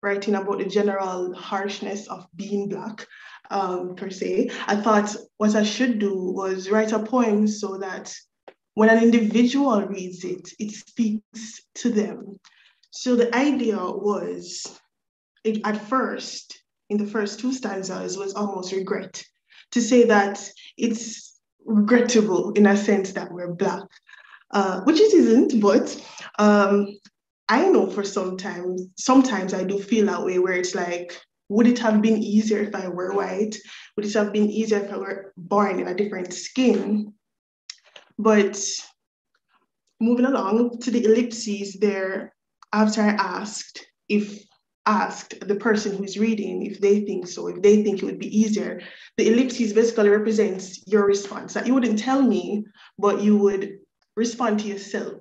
writing about the general harshness of being Black um, per se, I thought what I should do was write a poem so that when an individual reads it, it speaks to them. So the idea was, it, at first, in the first two stanzas, was almost regret to say that it's regrettable in a sense that we're Black. Uh, which it isn't, but um, I know for sometimes, sometimes I do feel that way where it's like, would it have been easier if I were white? Would it have been easier if I were born in a different skin? But moving along to the ellipses there, after I asked if asked the person who's reading if they think so, if they think it would be easier, the ellipses basically represents your response. That you wouldn't tell me, but you would respond to yourself.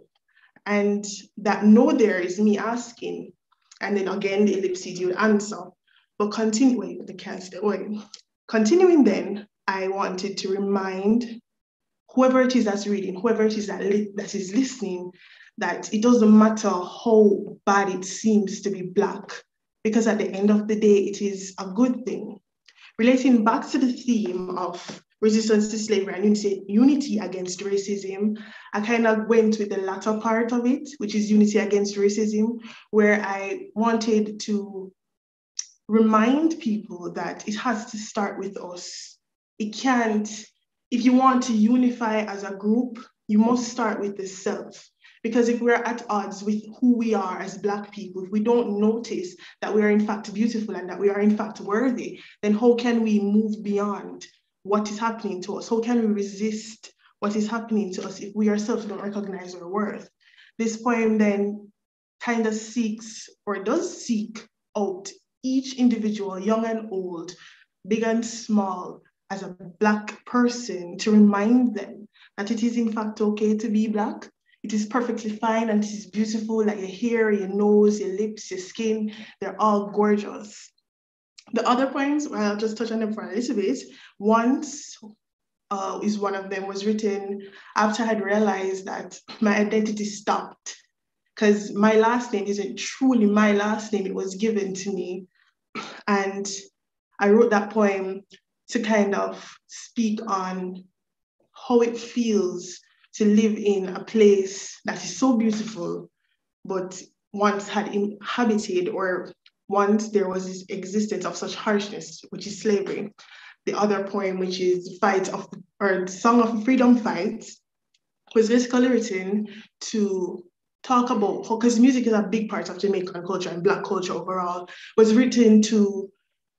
And that no there is me asking. And then again, the ellipses, answer. But continue, wait, the can't wait. Continuing then, I wanted to remind whoever it is that's reading, whoever it is that, li- that is listening, that it doesn't matter how bad it seems to be Black, because at the end of the day, it is a good thing. Relating back to the theme of resistance to slavery and unity, unity against racism, I kind of went with the latter part of it, which is unity against racism, where I wanted to remind people that it has to start with us. It can't, if you want to unify as a group, you must start with the self. Because if we're at odds with who we are as Black people, if we don't notice that we are in fact beautiful and that we are in fact worthy, then how can we move beyond what is happening to us? How can we resist what is happening to us if we ourselves don't recognize our worth? This poem then kind of seeks or does seek out each individual, young and old, big and small, as a Black person to remind them that it is in fact okay to be Black. It is perfectly fine and it is beautiful, like your hair, your nose, your lips, your skin, they're all gorgeous. The other points, I'll just touch on them for a little bit. Once uh, is one of them, was written after I had realized that my identity stopped because my last name isn't truly my last name, it was given to me. And I wrote that poem to kind of speak on how it feels to live in a place that is so beautiful, but once had inhabited or once there was this existence of such harshness, which is slavery. The other poem, which is fight of or song of freedom fight, was basically written to talk about because music is a big part of Jamaican culture and Black culture overall, was written to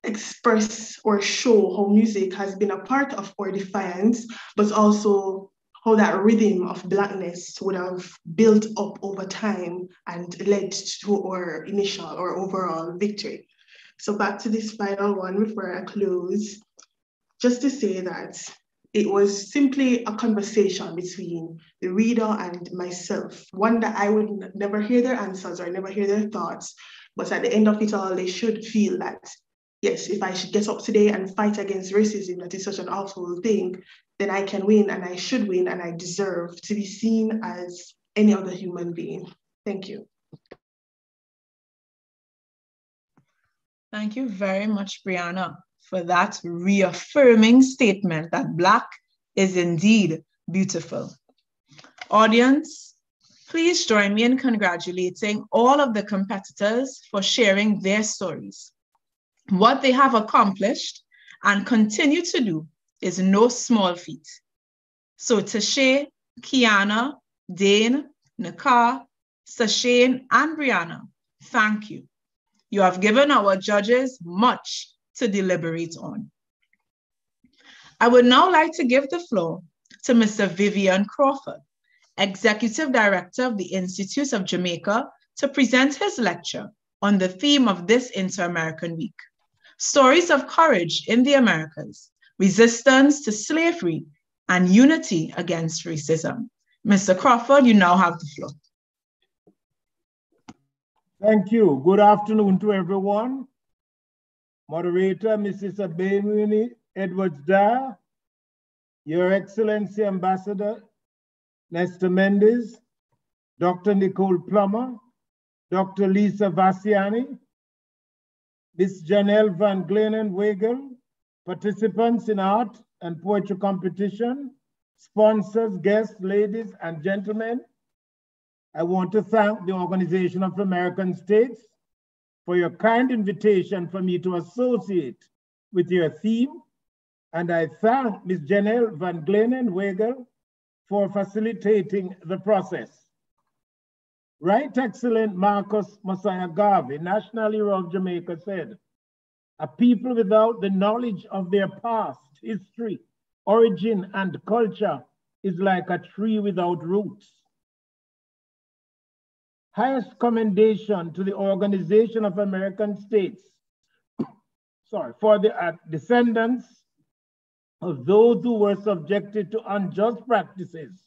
express or show how music has been a part of our defiance, but also how that rhythm of blackness would have built up over time and led to our initial or overall victory. So back to this final one before I close, just to say that it was simply a conversation between the reader and myself, one that I would never hear their answers or never hear their thoughts, but at the end of it all, they should feel that yes, if I should get up today and fight against racism, that is such an awful thing, then I can win and I should win and I deserve to be seen as any other human being. Thank you. Thank you very much, Brianna, for that reaffirming statement that Black is indeed beautiful. Audience, please join me in congratulating all of the competitors for sharing their stories. What they have accomplished and continue to do is no small feat. So Tashay, Kiana, Dane, Nakar, Sashane, and Brianna, thank you. You have given our judges much to deliberate on. I would now like to give the floor to Mr. Vivian Crawford, Executive Director of the Institute of Jamaica, to present his lecture on the theme of this Inter-American Week. Stories of Courage in the Americas, Resistance to Slavery, and Unity Against Racism. Mr. Crawford, you now have the floor. Thank you. Good afternoon to everyone. Moderator, Mrs. Abeyuni Edwards Dyer, Your Excellency Ambassador Nestor Mendez, Dr. Nicole Plummer, Dr. Lisa Vassiani, Ms. Janelle Van Glenen Wegel, participants in art and poetry competition, sponsors, guests, ladies and gentlemen, I want to thank the Organization of American States for your kind invitation for me to associate with your theme. And I thank Ms. Janelle Van Glenen Wegel for facilitating the process. Right Excellent Marcus Mosiah Garvey, National Hero of Jamaica, said, a people without the knowledge of their past, history, origin, and culture is like a tree without roots. Highest commendation to the Organization of American States, sorry, for the uh, descendants of those who were subjected to unjust practices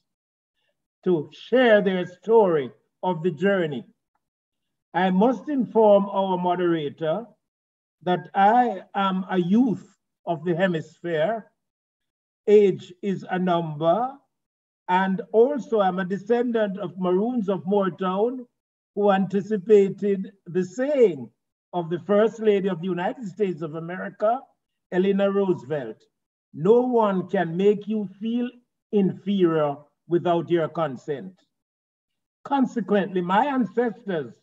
to share their story of the journey. I must inform our moderator that I am a youth of the hemisphere. Age is a number. And also I'm a descendant of Maroons of Moortown who anticipated the saying of the First Lady of the United States of America, Eleanor Roosevelt. No one can make you feel inferior without your consent. Consequently, my ancestors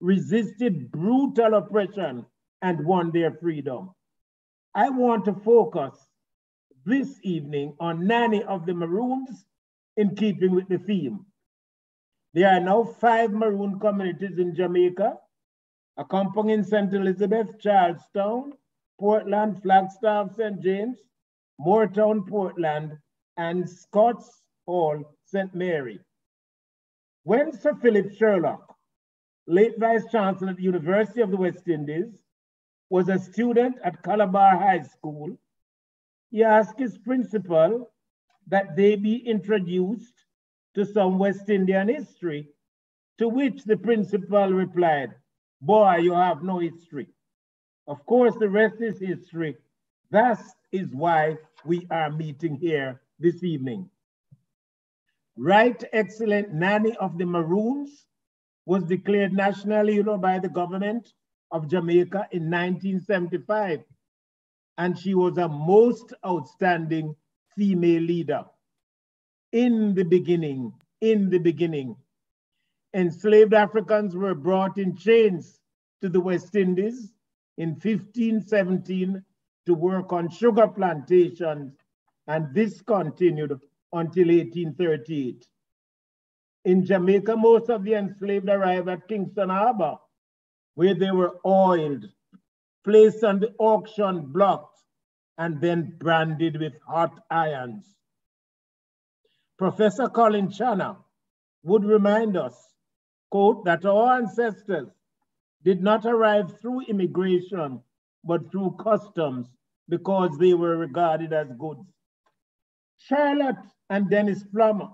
resisted brutal oppression and won their freedom. I want to focus this evening on Nanny of the Maroons in keeping with the theme. There are now five Maroon communities in Jamaica, Accompong in St. Elizabeth, Charlestown, Portland, Flagstaff, St. James, Moortown, Portland, and Scots Hall, St. Mary. When Sir Philip Sherlock, late Vice Chancellor at the University of the West Indies, was a student at Calabar High School, he asked his principal that they be introduced to some West Indian history, to which the principal replied, boy, you have no history. Of course, the rest is history. That is why we are meeting here this evening. Right Excellent Nanny of the Maroons was declared national hero by the government of Jamaica in 1975. And she was a most outstanding female leader. In the beginning, in the beginning, enslaved Africans were brought in chains to the West Indies in 1517 to work on sugar plantations, and this continued until 1838. In Jamaica, most of the enslaved arrived at Kingston Harbor, where they were oiled, placed on the auction block, and then branded with hot irons. Professor Colin Channer would remind us, quote, that our ancestors did not arrive through immigration, but through customs because they were regarded as goods. Charlotte and Dennis Plummer,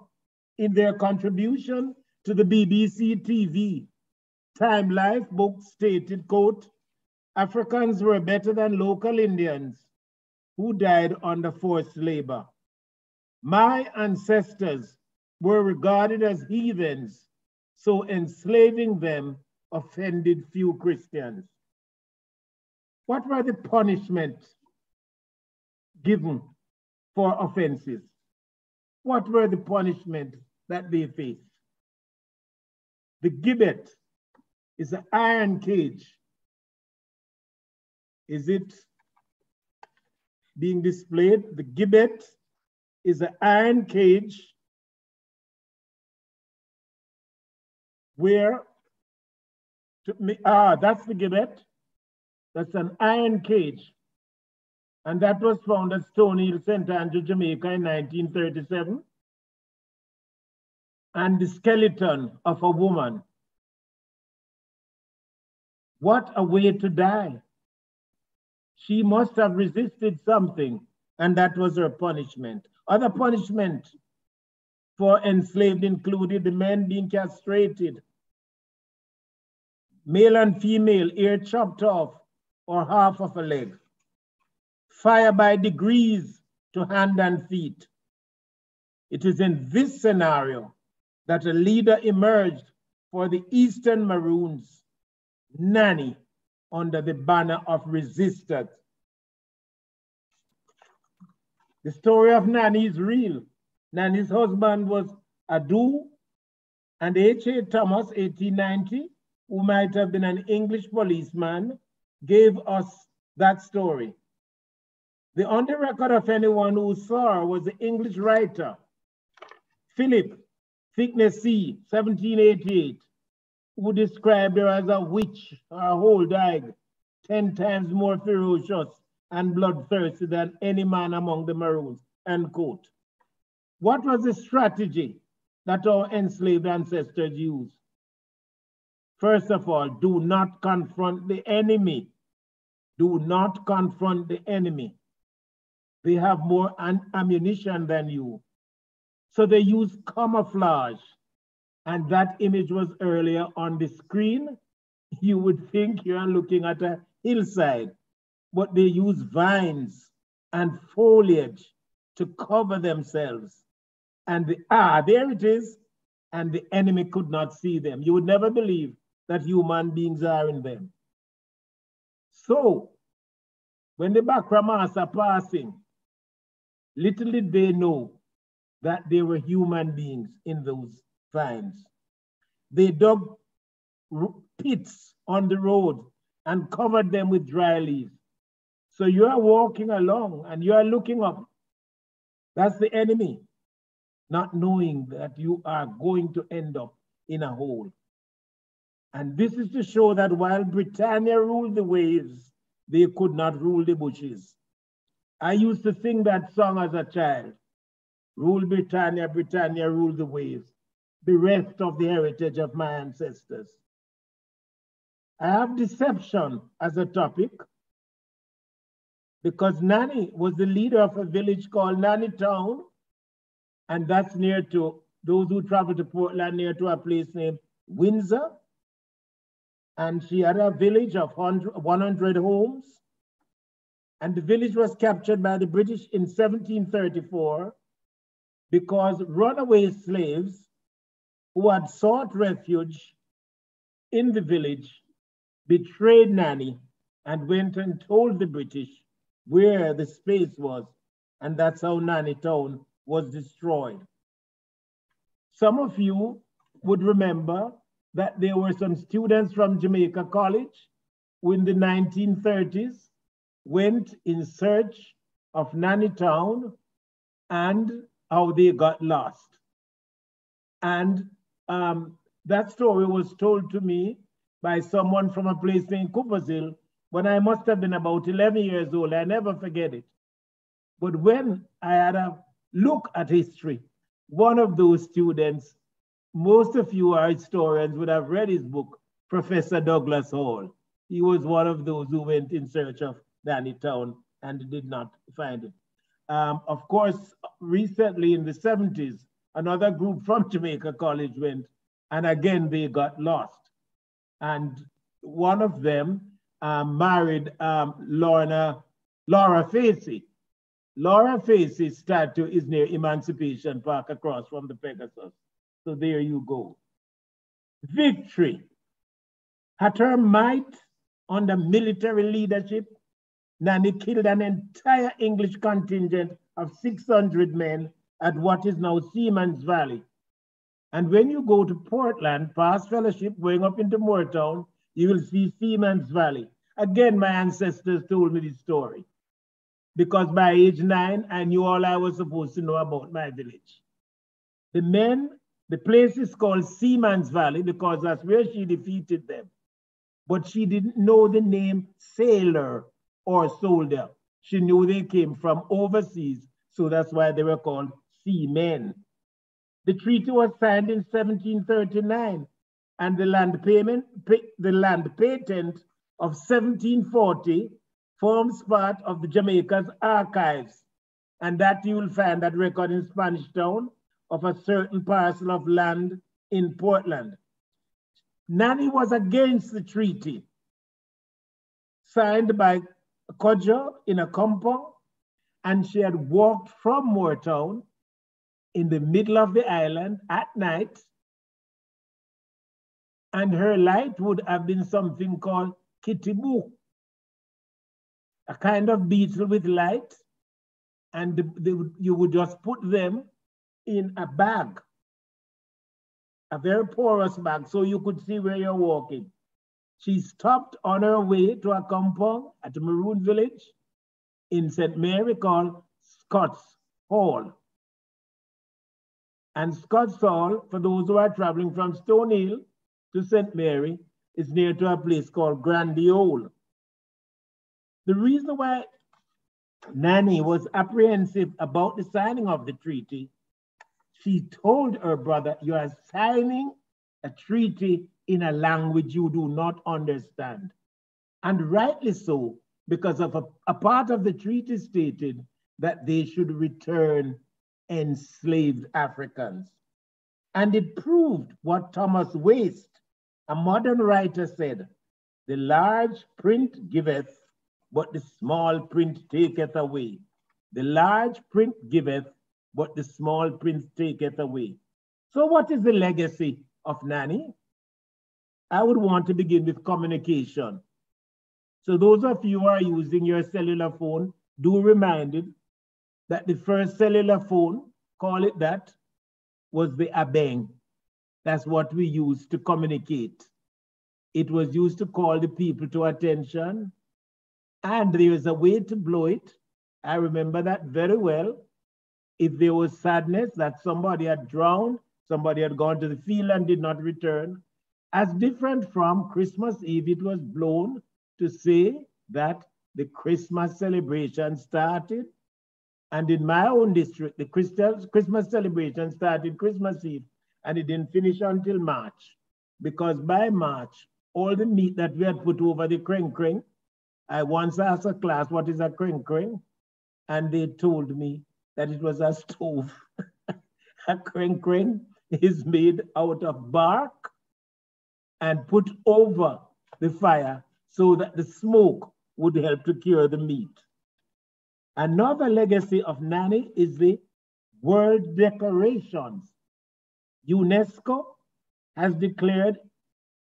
in their contribution to the BBC TV Time Life book stated, quote, Africans were better than local Indians who died under forced labor. My ancestors were regarded as heathens, so enslaving them offended few Christians. What were the punishments given for offenses? What were the punishments that they faced? The gibbet is an iron cage. Is it being displayed? The gibbet is an iron cage where to, ah, that's the gibbet. That's an iron cage. And that was found at Stony Hill, St. Andrew, Jamaica in 1937. And the skeleton of a woman. What a way to die. She must have resisted something, and that was her punishment. Other punishment for enslaved included the men being castrated, male and female, ear chopped off, or half of a leg. Fire by degrees to hand and feet. It is in this scenario that a leader emerged for the Eastern Maroons, Nanny, under the banner of resistance. The story of Nanny is real. Nanny's husband was Adu and H.A. Thomas, 1890, who might have been an English policeman, gave us that story. The only record of anyone who saw her was the English writer, Philip Thicknesse, 1788, who described her as a witch or a whole dog, 10 times more ferocious and bloodthirsty than any man among the Maroons, end quote. What was the strategy that our enslaved ancestors used? First of all, do not confront the enemy. Do not confront the enemy. They have more ammunition than you. So they use camouflage. And that image was earlier on the screen. You would think you're looking at a hillside, but they use vines and foliage to cover themselves. And the, ah, there it is. And the enemy could not see them. You would never believe that human beings are in them. So, when the Bakramas are passing, little did they know that they were human beings in those vines. They dug pits on the road and covered them with dry leaves. So you are walking along and you are looking up. That's the enemy, not knowing that you are going to end up in a hole. And this is to show that while Britannia ruled the waves, they could not rule the bushes. I used to sing that song as a child. Rule Britannia, Britannia, rule the waves. The rest of the heritage of my ancestors. I have deception as a topic because Nanny was the leader of a village called Nanny Town, and that's near to those who travel to Portland, near to a place named Windsor. And she had a village of 100 homes. And the village was captured by the British in 1734 because runaway slaves who had sought refuge in the village betrayed Nanny and went and told the British where the space was. And that's how Nanny Town was destroyed. Some of you would remember that there were some students from Jamaica College in the 1930s went in search of Nanny Town and how they got lost. And um, that story was told to me by someone from a place named Coopersville when I must have been about 11 years old. I never forget it. But when I had a look at history, one of those students, most of you are historians, would have read his book, Professor Douglas Hall. He was one of those who went in search of Town and did not find it. Um, of course, recently in the 70s, another group from Jamaica College went, and again they got lost. And one of them um, married um, Lorna, Laura Facey. Laura Facey's statue is near Emancipation Park across from the Pegasus. So there you go. Victory. At her might under military leadership, Nanny killed an entire English contingent of 600 men at what is now Seaman's Valley. And when you go to Portland, past Fellowship, going up into Moortown, you will see Seaman's Valley. Again, my ancestors told me this story because by age nine, I knew all I was supposed to know about my village. The men, the place is called Seaman's Valley because that's where she defeated them. But she didn't know the name sailor or soldier. She knew they came from overseas, so that's why they were called seamen. The treaty was signed in 1739, and the land payment, the land patent of 1740 forms part of the Jamaica's archives. And that you will find that record in Spanish Town of a certain parcel of land in Portland. Nanny was against the treaty signed by Cudjoe in a compound, and she had walked from Moortown in the middle of the island at night, and her light would have been something called kitibu, a kind of beetle with light, and the, the, you would just put them in a bag, a very porous bag, so you could see where you're walking. She stopped on her way to a compound at Maroon village in St. Mary called Scott's Hall. And Scott's Hall, for those who are traveling from Stony Hill to St. Mary, is near to a place called Grandiole. The reason why Nanny was apprehensive about the signing of the treaty, she told her brother, you are signing a treaty in a language you do not understand. And rightly so, because of a, a part of the treaty stated that they should return enslaved Africans. And it proved what Thomas Waits, a modern writer, said the large print giveth, but the small print taketh away. The large print giveth, but the small print taketh away. So, what is the legacy of Nanny? I would want to begin with communication. So, those of you who are using your cellular phone, do reminded that the first cellular phone, call it that, was the abeng. That's what we used to communicate. It was used to call the people to attention. And there was a way to blow it. I remember that very well. If there was sadness that somebody had drowned, somebody had gone to the field and did not return. As different from Christmas Eve, it was blown to say that the Christmas celebration started. And in my own district, the Christmas celebration started Christmas Eve and it didn't finish until March. Because by March, all the meat that we had put over the kring kring, I once asked a class, what is a kring kring? And they told me that it was a stove. a kring kring is made out of bark and put over the fire so that the smoke would help to cure the meat. Another legacy of Nanny is the world decorations. UNESCO has declared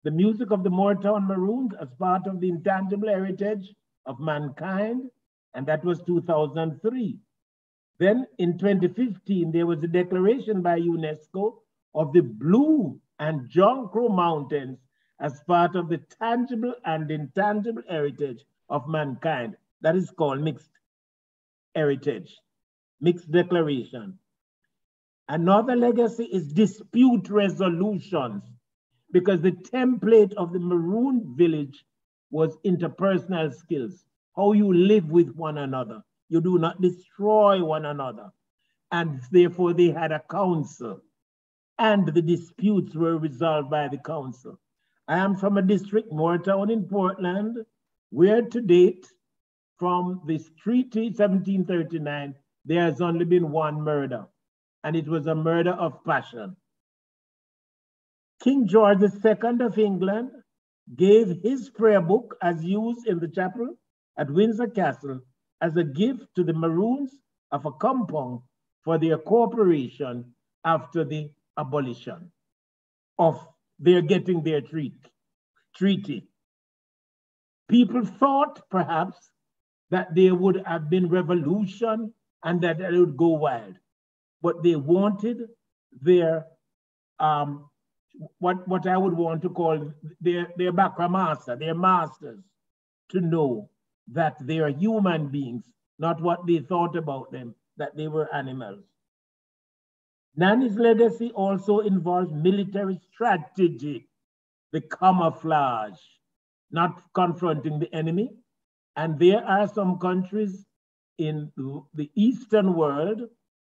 the music of the Moore Town Maroons as part of the intangible heritage of mankind, and that was 2003. Then in 2015, there was a declaration by UNESCO of the Blue and John Crow Mountains as part of the tangible and intangible heritage of mankind. That is called mixed heritage, mixed declaration. Another legacy is dispute resolutions because the template of the Maroon village was interpersonal skills, how you live with one another. You do not destroy one another. And therefore they had a council and the disputes were resolved by the council. I am from a district, Moore Town in Portland, where to date, from this treaty 1739, there has only been one murder, and it was a murder of passion. King George II of England gave his prayer book as used in the chapel at Windsor Castle as a gift to the Maroons of Accompong for their cooperation after the abolition of their getting their treat, treaty. People thought perhaps that there would have been revolution and that it would go wild, but they wanted their um, what what I would want to call their their Bakra master, their masters, to know that they are human beings, not what they thought about them, that they were animals. Nanny's legacy also involves military strategy, the camouflage, not confronting the enemy. And there are some countries in the Eastern world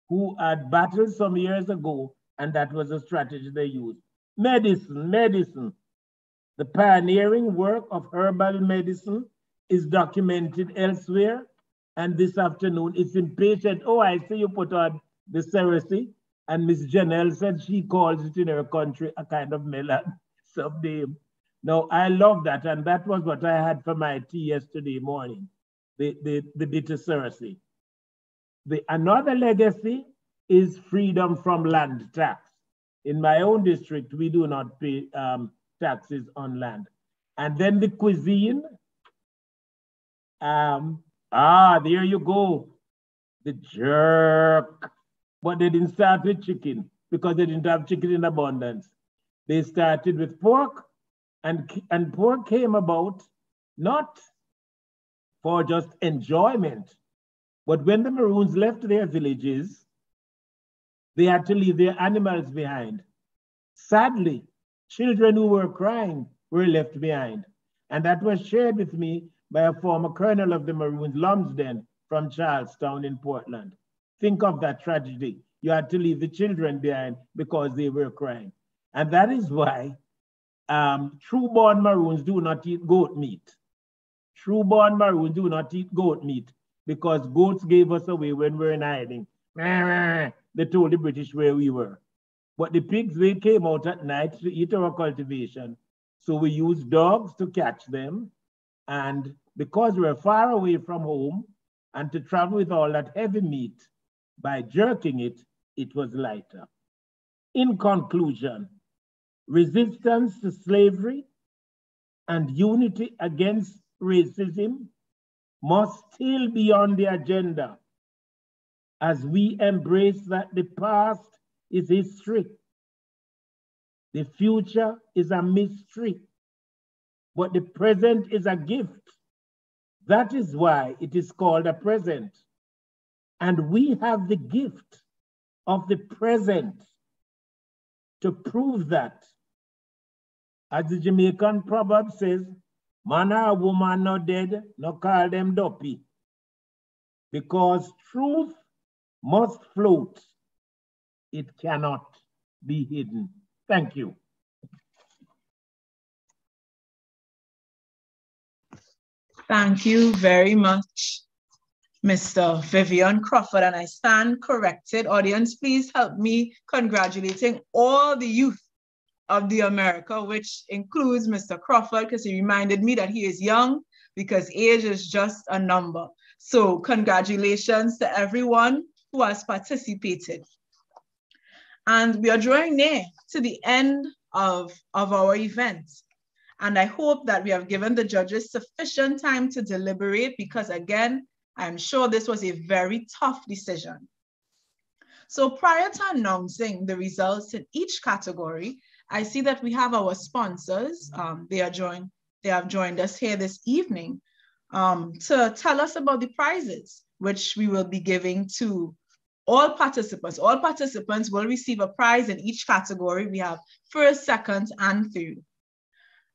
who had battled some years ago, and that was a strategy they used. Medicine, medicine. The pioneering work of herbal medicine is documented elsewhere. And this afternoon, it's impatient. Oh, I see you put on the cerasee. And Miss Janelle said she calls it in her country a kind of melon name. Now, I love that. And that was what I had for my tea yesterday morning, the, the, the bitter cerasee. The, another legacy is freedom from land tax. In my own district, we do not pay um, taxes on land. And then the cuisine. Um, ah, there you go. The jerk. But they didn't start with chicken because they didn't have chicken in abundance. They started with pork, and, and pork came about not for just enjoyment, but when the Maroons left their villages, they had to leave their animals behind. Sadly, children who were crying were left behind. And that was shared with me by a former colonel of the Maroons, Lumsden, from Charlestown in Portland. Think of that tragedy. You had to leave the children behind because they were crying. And that is why um, true-born Maroons do not eat goat meat. True-born Maroons do not eat goat meat because goats gave us away when we were in hiding. They told the British where we were. But the pigs, they came out at night to eat our cultivation. So we used dogs to catch them. And because we were far away from home and to travel with all that heavy meat, by jerking it, it was lighter. In conclusion, resistance to slavery and unity against racism must still be on the agenda as we embrace that the past is history. The future is a mystery, but the present is a gift. That is why it is called a present. And we have the gift of the present. to prove that. As the Jamaican proverb says, man or woman not dead, no call them duppy. Because truth must float. It cannot be hidden. Thank you. Thank you very much, Mr. Vivian Crawford. And I stand corrected. Audience, please help me congratulating all the youth of the America, which includes Mr. Crawford, because he reminded me that he is young because age is just a number. So congratulations to everyone who has participated. And we are drawing near to the end of, of our event. And I hope that we have given the judges sufficient time to deliberate because again, I'm sure this was a very tough decision. So prior to announcing the results in each category, I see that we have our sponsors. Um, they are joined, they have joined us here this evening um, to tell us about the prizes, which we will be giving to all participants. All participants will receive a prize in each category. We have first, second, and third.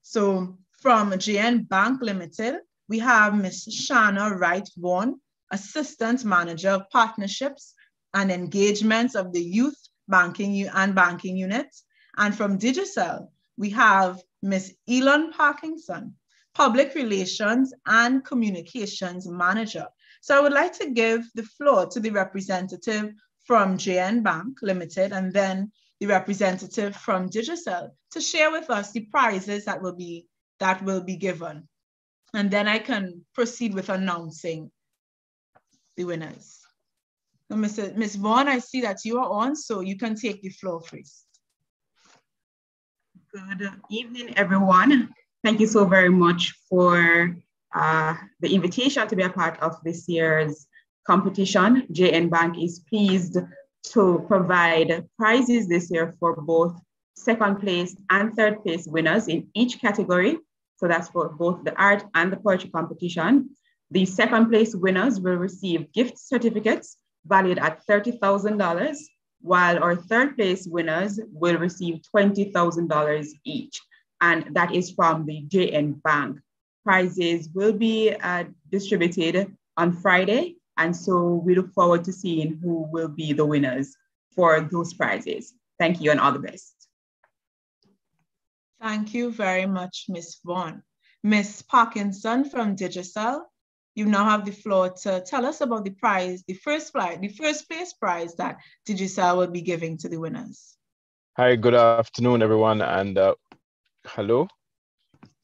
So from JN Bank Limited, we have Ms. Shana Wright Vaughan, Assistant Manager of Partnerships and Engagements of the Youth Banking and Banking Unit. And from Digicel, we have Ms. Elon Parkinson, Public Relations and Communications Manager. So I would like to give the floor to the representative from JN Bank Limited and then the representative from Digicel to share with us the prizes that will be that will be given. And then I can proceed with announcing the winners. So Ms. Ms. Vaughn, I see that you are on, so you can take the floor first. Good evening, everyone. Thank you so very much for uh, the invitation to be a part of this year's competition. JN Bank is pleased to provide prizes this year for both second place and third place winners in each category. So that's for both the art and the poetry competition. The second place winners will receive gift certificates valued at $30,000, while our third place winners will receive $20,000 each. And that is from the JN Bank. Prizes will be uh, distributed on Friday and so we look forward to seeing who will be the winners for those prizes. Thank you and all the best. Thank you very much, Ms. Vaughn. Ms. Parkinson from Digicel, you now have the floor to tell us about the prize, the first prize, the first place prize that Digicel will be giving to the winners. Hi, good afternoon, everyone, and uh, hello.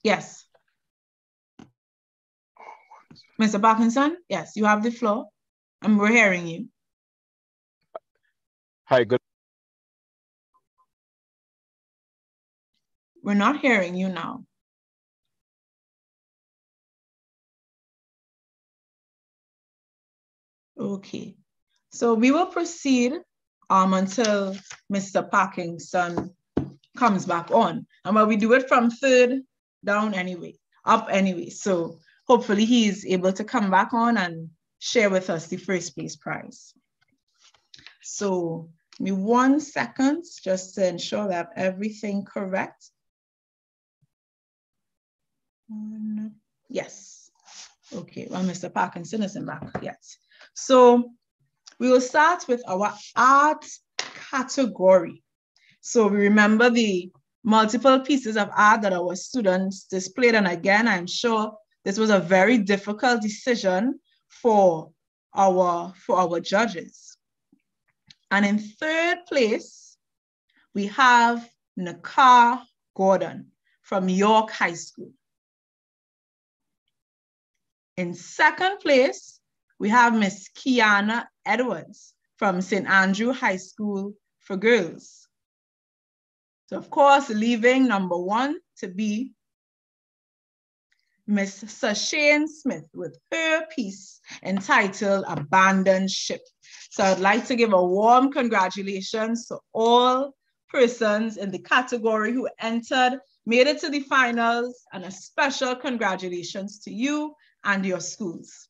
Yes. Mr. Parkinson, yes, you have the floor, and we're hearing you. Hi, good. We're not hearing you now. Okay, so we will proceed um, until Mr. Parkinson comes back on. And well, we do it from third down anyway, up anyway. So hopefully he's able to come back on and share with us the first place prize. So me one second just to ensure that everything correct. Yes. Okay, well, Mr. Parkinson isn't back yet. So we will start with our art category. So we remember the multiple pieces of art that our students displayed. And again, I'm sure this was a very difficult decision for our, for our judges. And in third place, we have Nakar Gordon from York High School. In second place, we have Miss Kiana Edwards from St. Andrew High School for Girls. So of course, leaving number one to be Miss Sashane Smith with her piece entitled Abandoned Ship. So I'd like to give a warm congratulations to all persons in the category who entered, made it to the finals, and a special congratulations to you and your schools.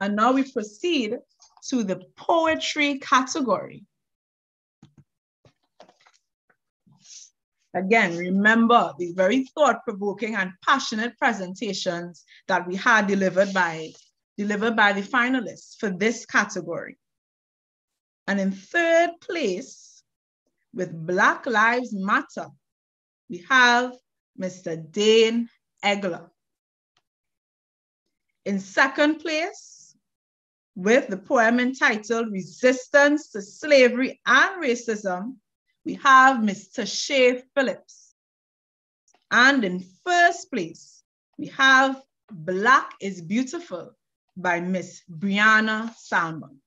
And now we proceed to the poetry category. Again, remember the very thought-provoking and passionate presentations that we had delivered by, delivered by the finalists for this category. And in third place, with Black Lives Matter, we have Mr. Dane In second place, with the poem entitled Resistance to Slavery and Racism, we have Mr. Shea Phillips. And in first place, we have Black is Beautiful by Miss Brianna Salmon.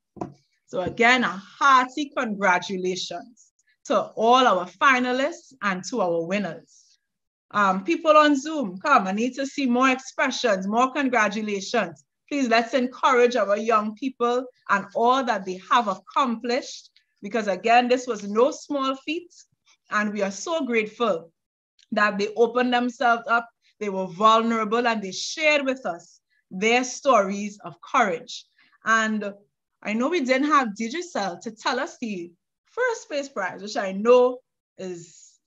So again, a hearty congratulations to all our finalists and to our winners. Um, people on Zoom, come, I need to see more expressions, more congratulations. Please let's encourage our young people and all that they have accomplished because again, this was no small feat and we are so grateful that they opened themselves up, they were vulnerable and they shared with us their stories of courage. And I know we didn't have Digicel to tell us the first place prize, which I know is,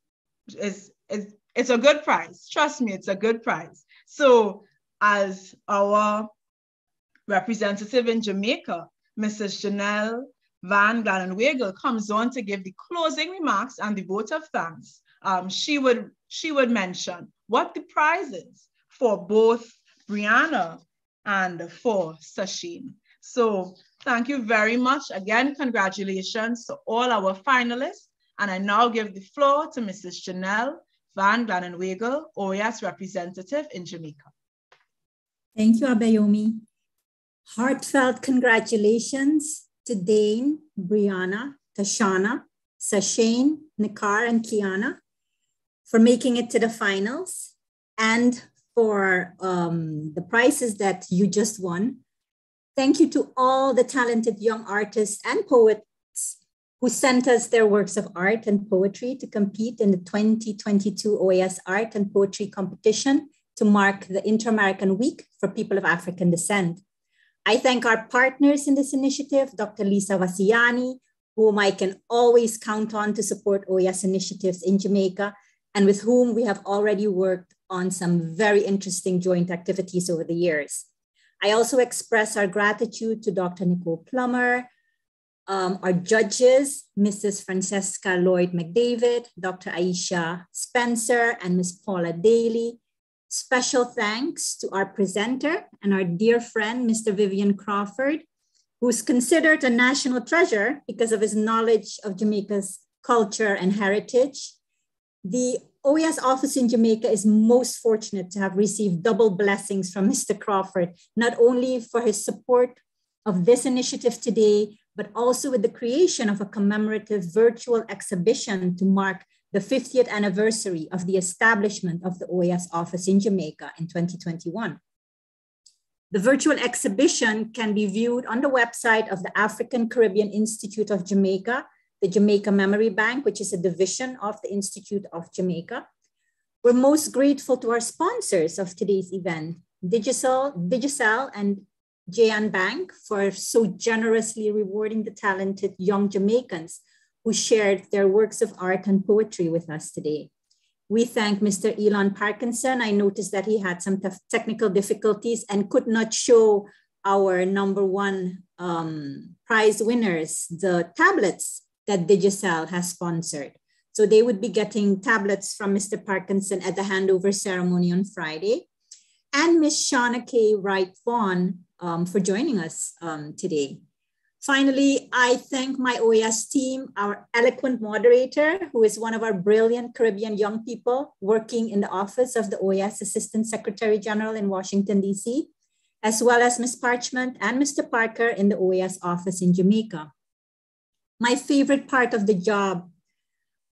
is, is it's a good prize. Trust me, it's a good prize. So as our representative in Jamaica, Mrs. Janelle Van Glaanenweygel comes on to give the closing remarks and the vote of thanks. Um, she, would, she would mention what the prize is for both Brianna and for Sashane. So thank you very much. Again, congratulations to all our finalists. And I now give the floor to Mrs. Janelle Van Glaanenweygel, OAS representative in Jamaica. Thank you, Abayomi. Heartfelt congratulations to Dane, Brianna, Tashana, Sashane, Nikar, and Kiana for making it to the finals and for um, the prizes that you just won. Thank you to all the talented young artists and poets who sent us their works of art and poetry to compete in the 2022 OAS Art and Poetry Competition to mark the Inter-American Week for People of African Descent. I thank our partners in this initiative, Dr. Lisa Vasciannie, whom I can always count on to support OAS initiatives in Jamaica, and with whom we have already worked on some very interesting joint activities over the years. I also express our gratitude to Dr. Nicole Plummer, um, our judges, Mrs. Francesca Lloyd McDavid, Dr. Aisha Spencer, and Ms. Paula Daly, Special thanks to our presenter and our dear friend, Mr. Vivian Crawford, who's considered a national treasure because of his knowledge of Jamaica's culture and heritage. The OAS office in Jamaica is most fortunate to have received double blessings from Mr. Crawford, not only for his support of this initiative today, but also with the creation of a commemorative virtual exhibition to mark the 50th anniversary of the establishment of the OAS office in Jamaica in 2021. The virtual exhibition can be viewed on the website of the African Caribbean Institute of Jamaica, the Jamaica Memory Bank, which is a division of the Institute of Jamaica. We're most grateful to our sponsors of today's event, Digicel, Digicel and JN Bank for so generously rewarding the talented young Jamaicans who shared their works of art and poetry with us today. We thank Mr. Elon Parkinson. I noticed that he had some technical difficulties and could not show our number one um, prize winners the tablets that Digicel has sponsored. So they would be getting tablets from Mr. Parkinson at the handover ceremony on Friday. And Ms. Shauna K. Wright Vaughn um, for joining us um, today. Finally, I thank my OAS team, our eloquent moderator, who is one of our brilliant Caribbean young people working in the office of the OAS Assistant Secretary General in Washington, DC, as well as Ms. Parchment and Mr. Parker in the OAS office in Jamaica. My favorite part of the job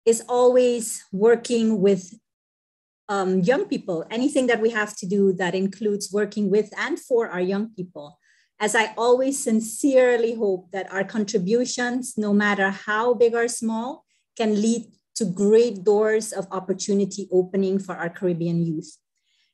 is always working with um, young people, anything that we have to do that includes working with and for our young people as I always sincerely hope that our contributions, no matter how big or small, can lead to great doors of opportunity opening for our Caribbean youth.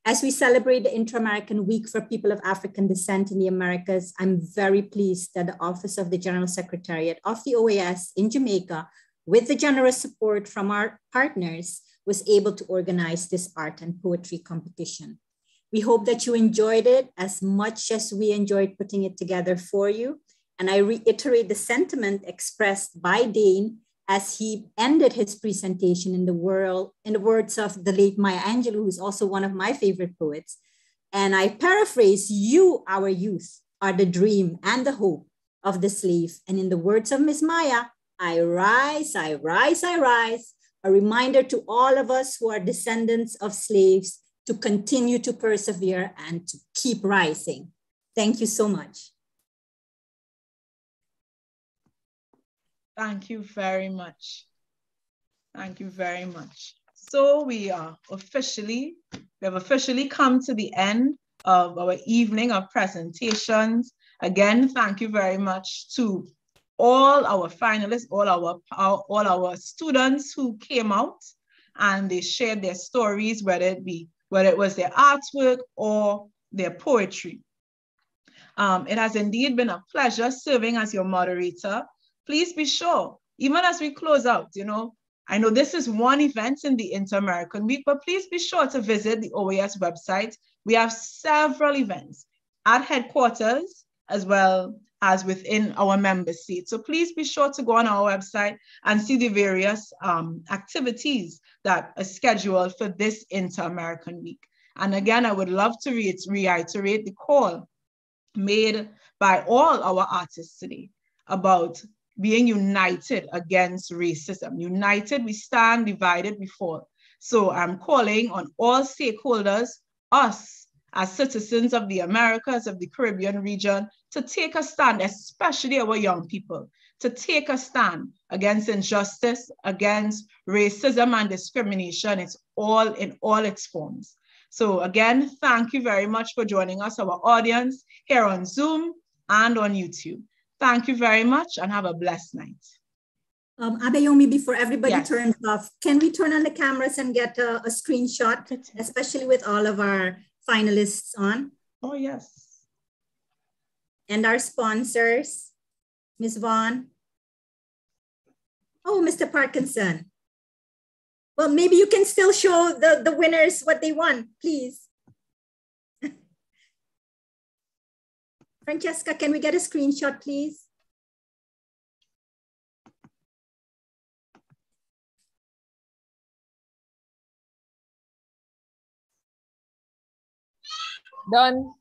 As we celebrate the Inter-American Week for People of African Descent in the Americas, I'm very pleased that the Office of the General Secretariat of the OAS in Jamaica, with the generous support from our partners, was able to organize this art and poetry competition. We hope that you enjoyed it as much as we enjoyed putting it together for you. And I reiterate the sentiment expressed by Dane as he ended his presentation in the world, in the words of the late Maya Angelou, who's also one of my favorite poets. And I paraphrase, you, our youth, are the dream and the hope of the slave. And in the words of Miss Maya, I rise, I rise, I rise, a reminder to all of us who are descendants of slaves to continue to persevere and to keep rising. Thank you so much. Thank you very much. Thank you very much. So we are officially, we have officially come to the end of our evening of presentations. Again, thank you very much to all our finalists, all our, our, all our students who came out and they shared their stories, whether it be whether it was their artwork or their poetry. Um, it has indeed been a pleasure serving as your moderator please be sure, even as we close out, you know, I know this is one event in the Inter-American Week, but please be sure to visit the OAS website. We have several events at headquarters as well as within our member seat. So please be sure to go on our website and see the various um, activities that are scheduled for this Inter-American Week. And again, I would love to re reiterate the call made by all our artists today about being united against racism. United, we stand, divided, we fall. So I'm calling on all stakeholders, us as citizens of the Americas, of the Caribbean region, to take a stand, especially our young people, to take a stand against injustice, against racism and discrimination. It's all in all its forms. So again, thank you very much for joining us, our audience here on Zoom and on YouTube. Thank you very much and have a blessed night. Um, Abayomi, before everybody Yes. turns off, can we turn on the cameras and get a, a screenshot, especially with all of our finalists on? Oh, yes. And our sponsors, Ms. Vaughn. Oh, Mr. Parkinson. Well, maybe you can still show the, the winners what they won, please. Francesca, can we get a screenshot, please? Done.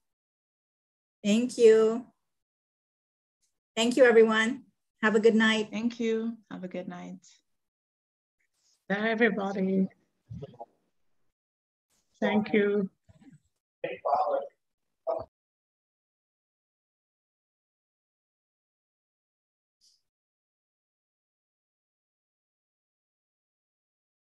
Thank you. Thank you, everyone. Have a good night. Thank you. Have a good night. Bye, everybody. Thank you.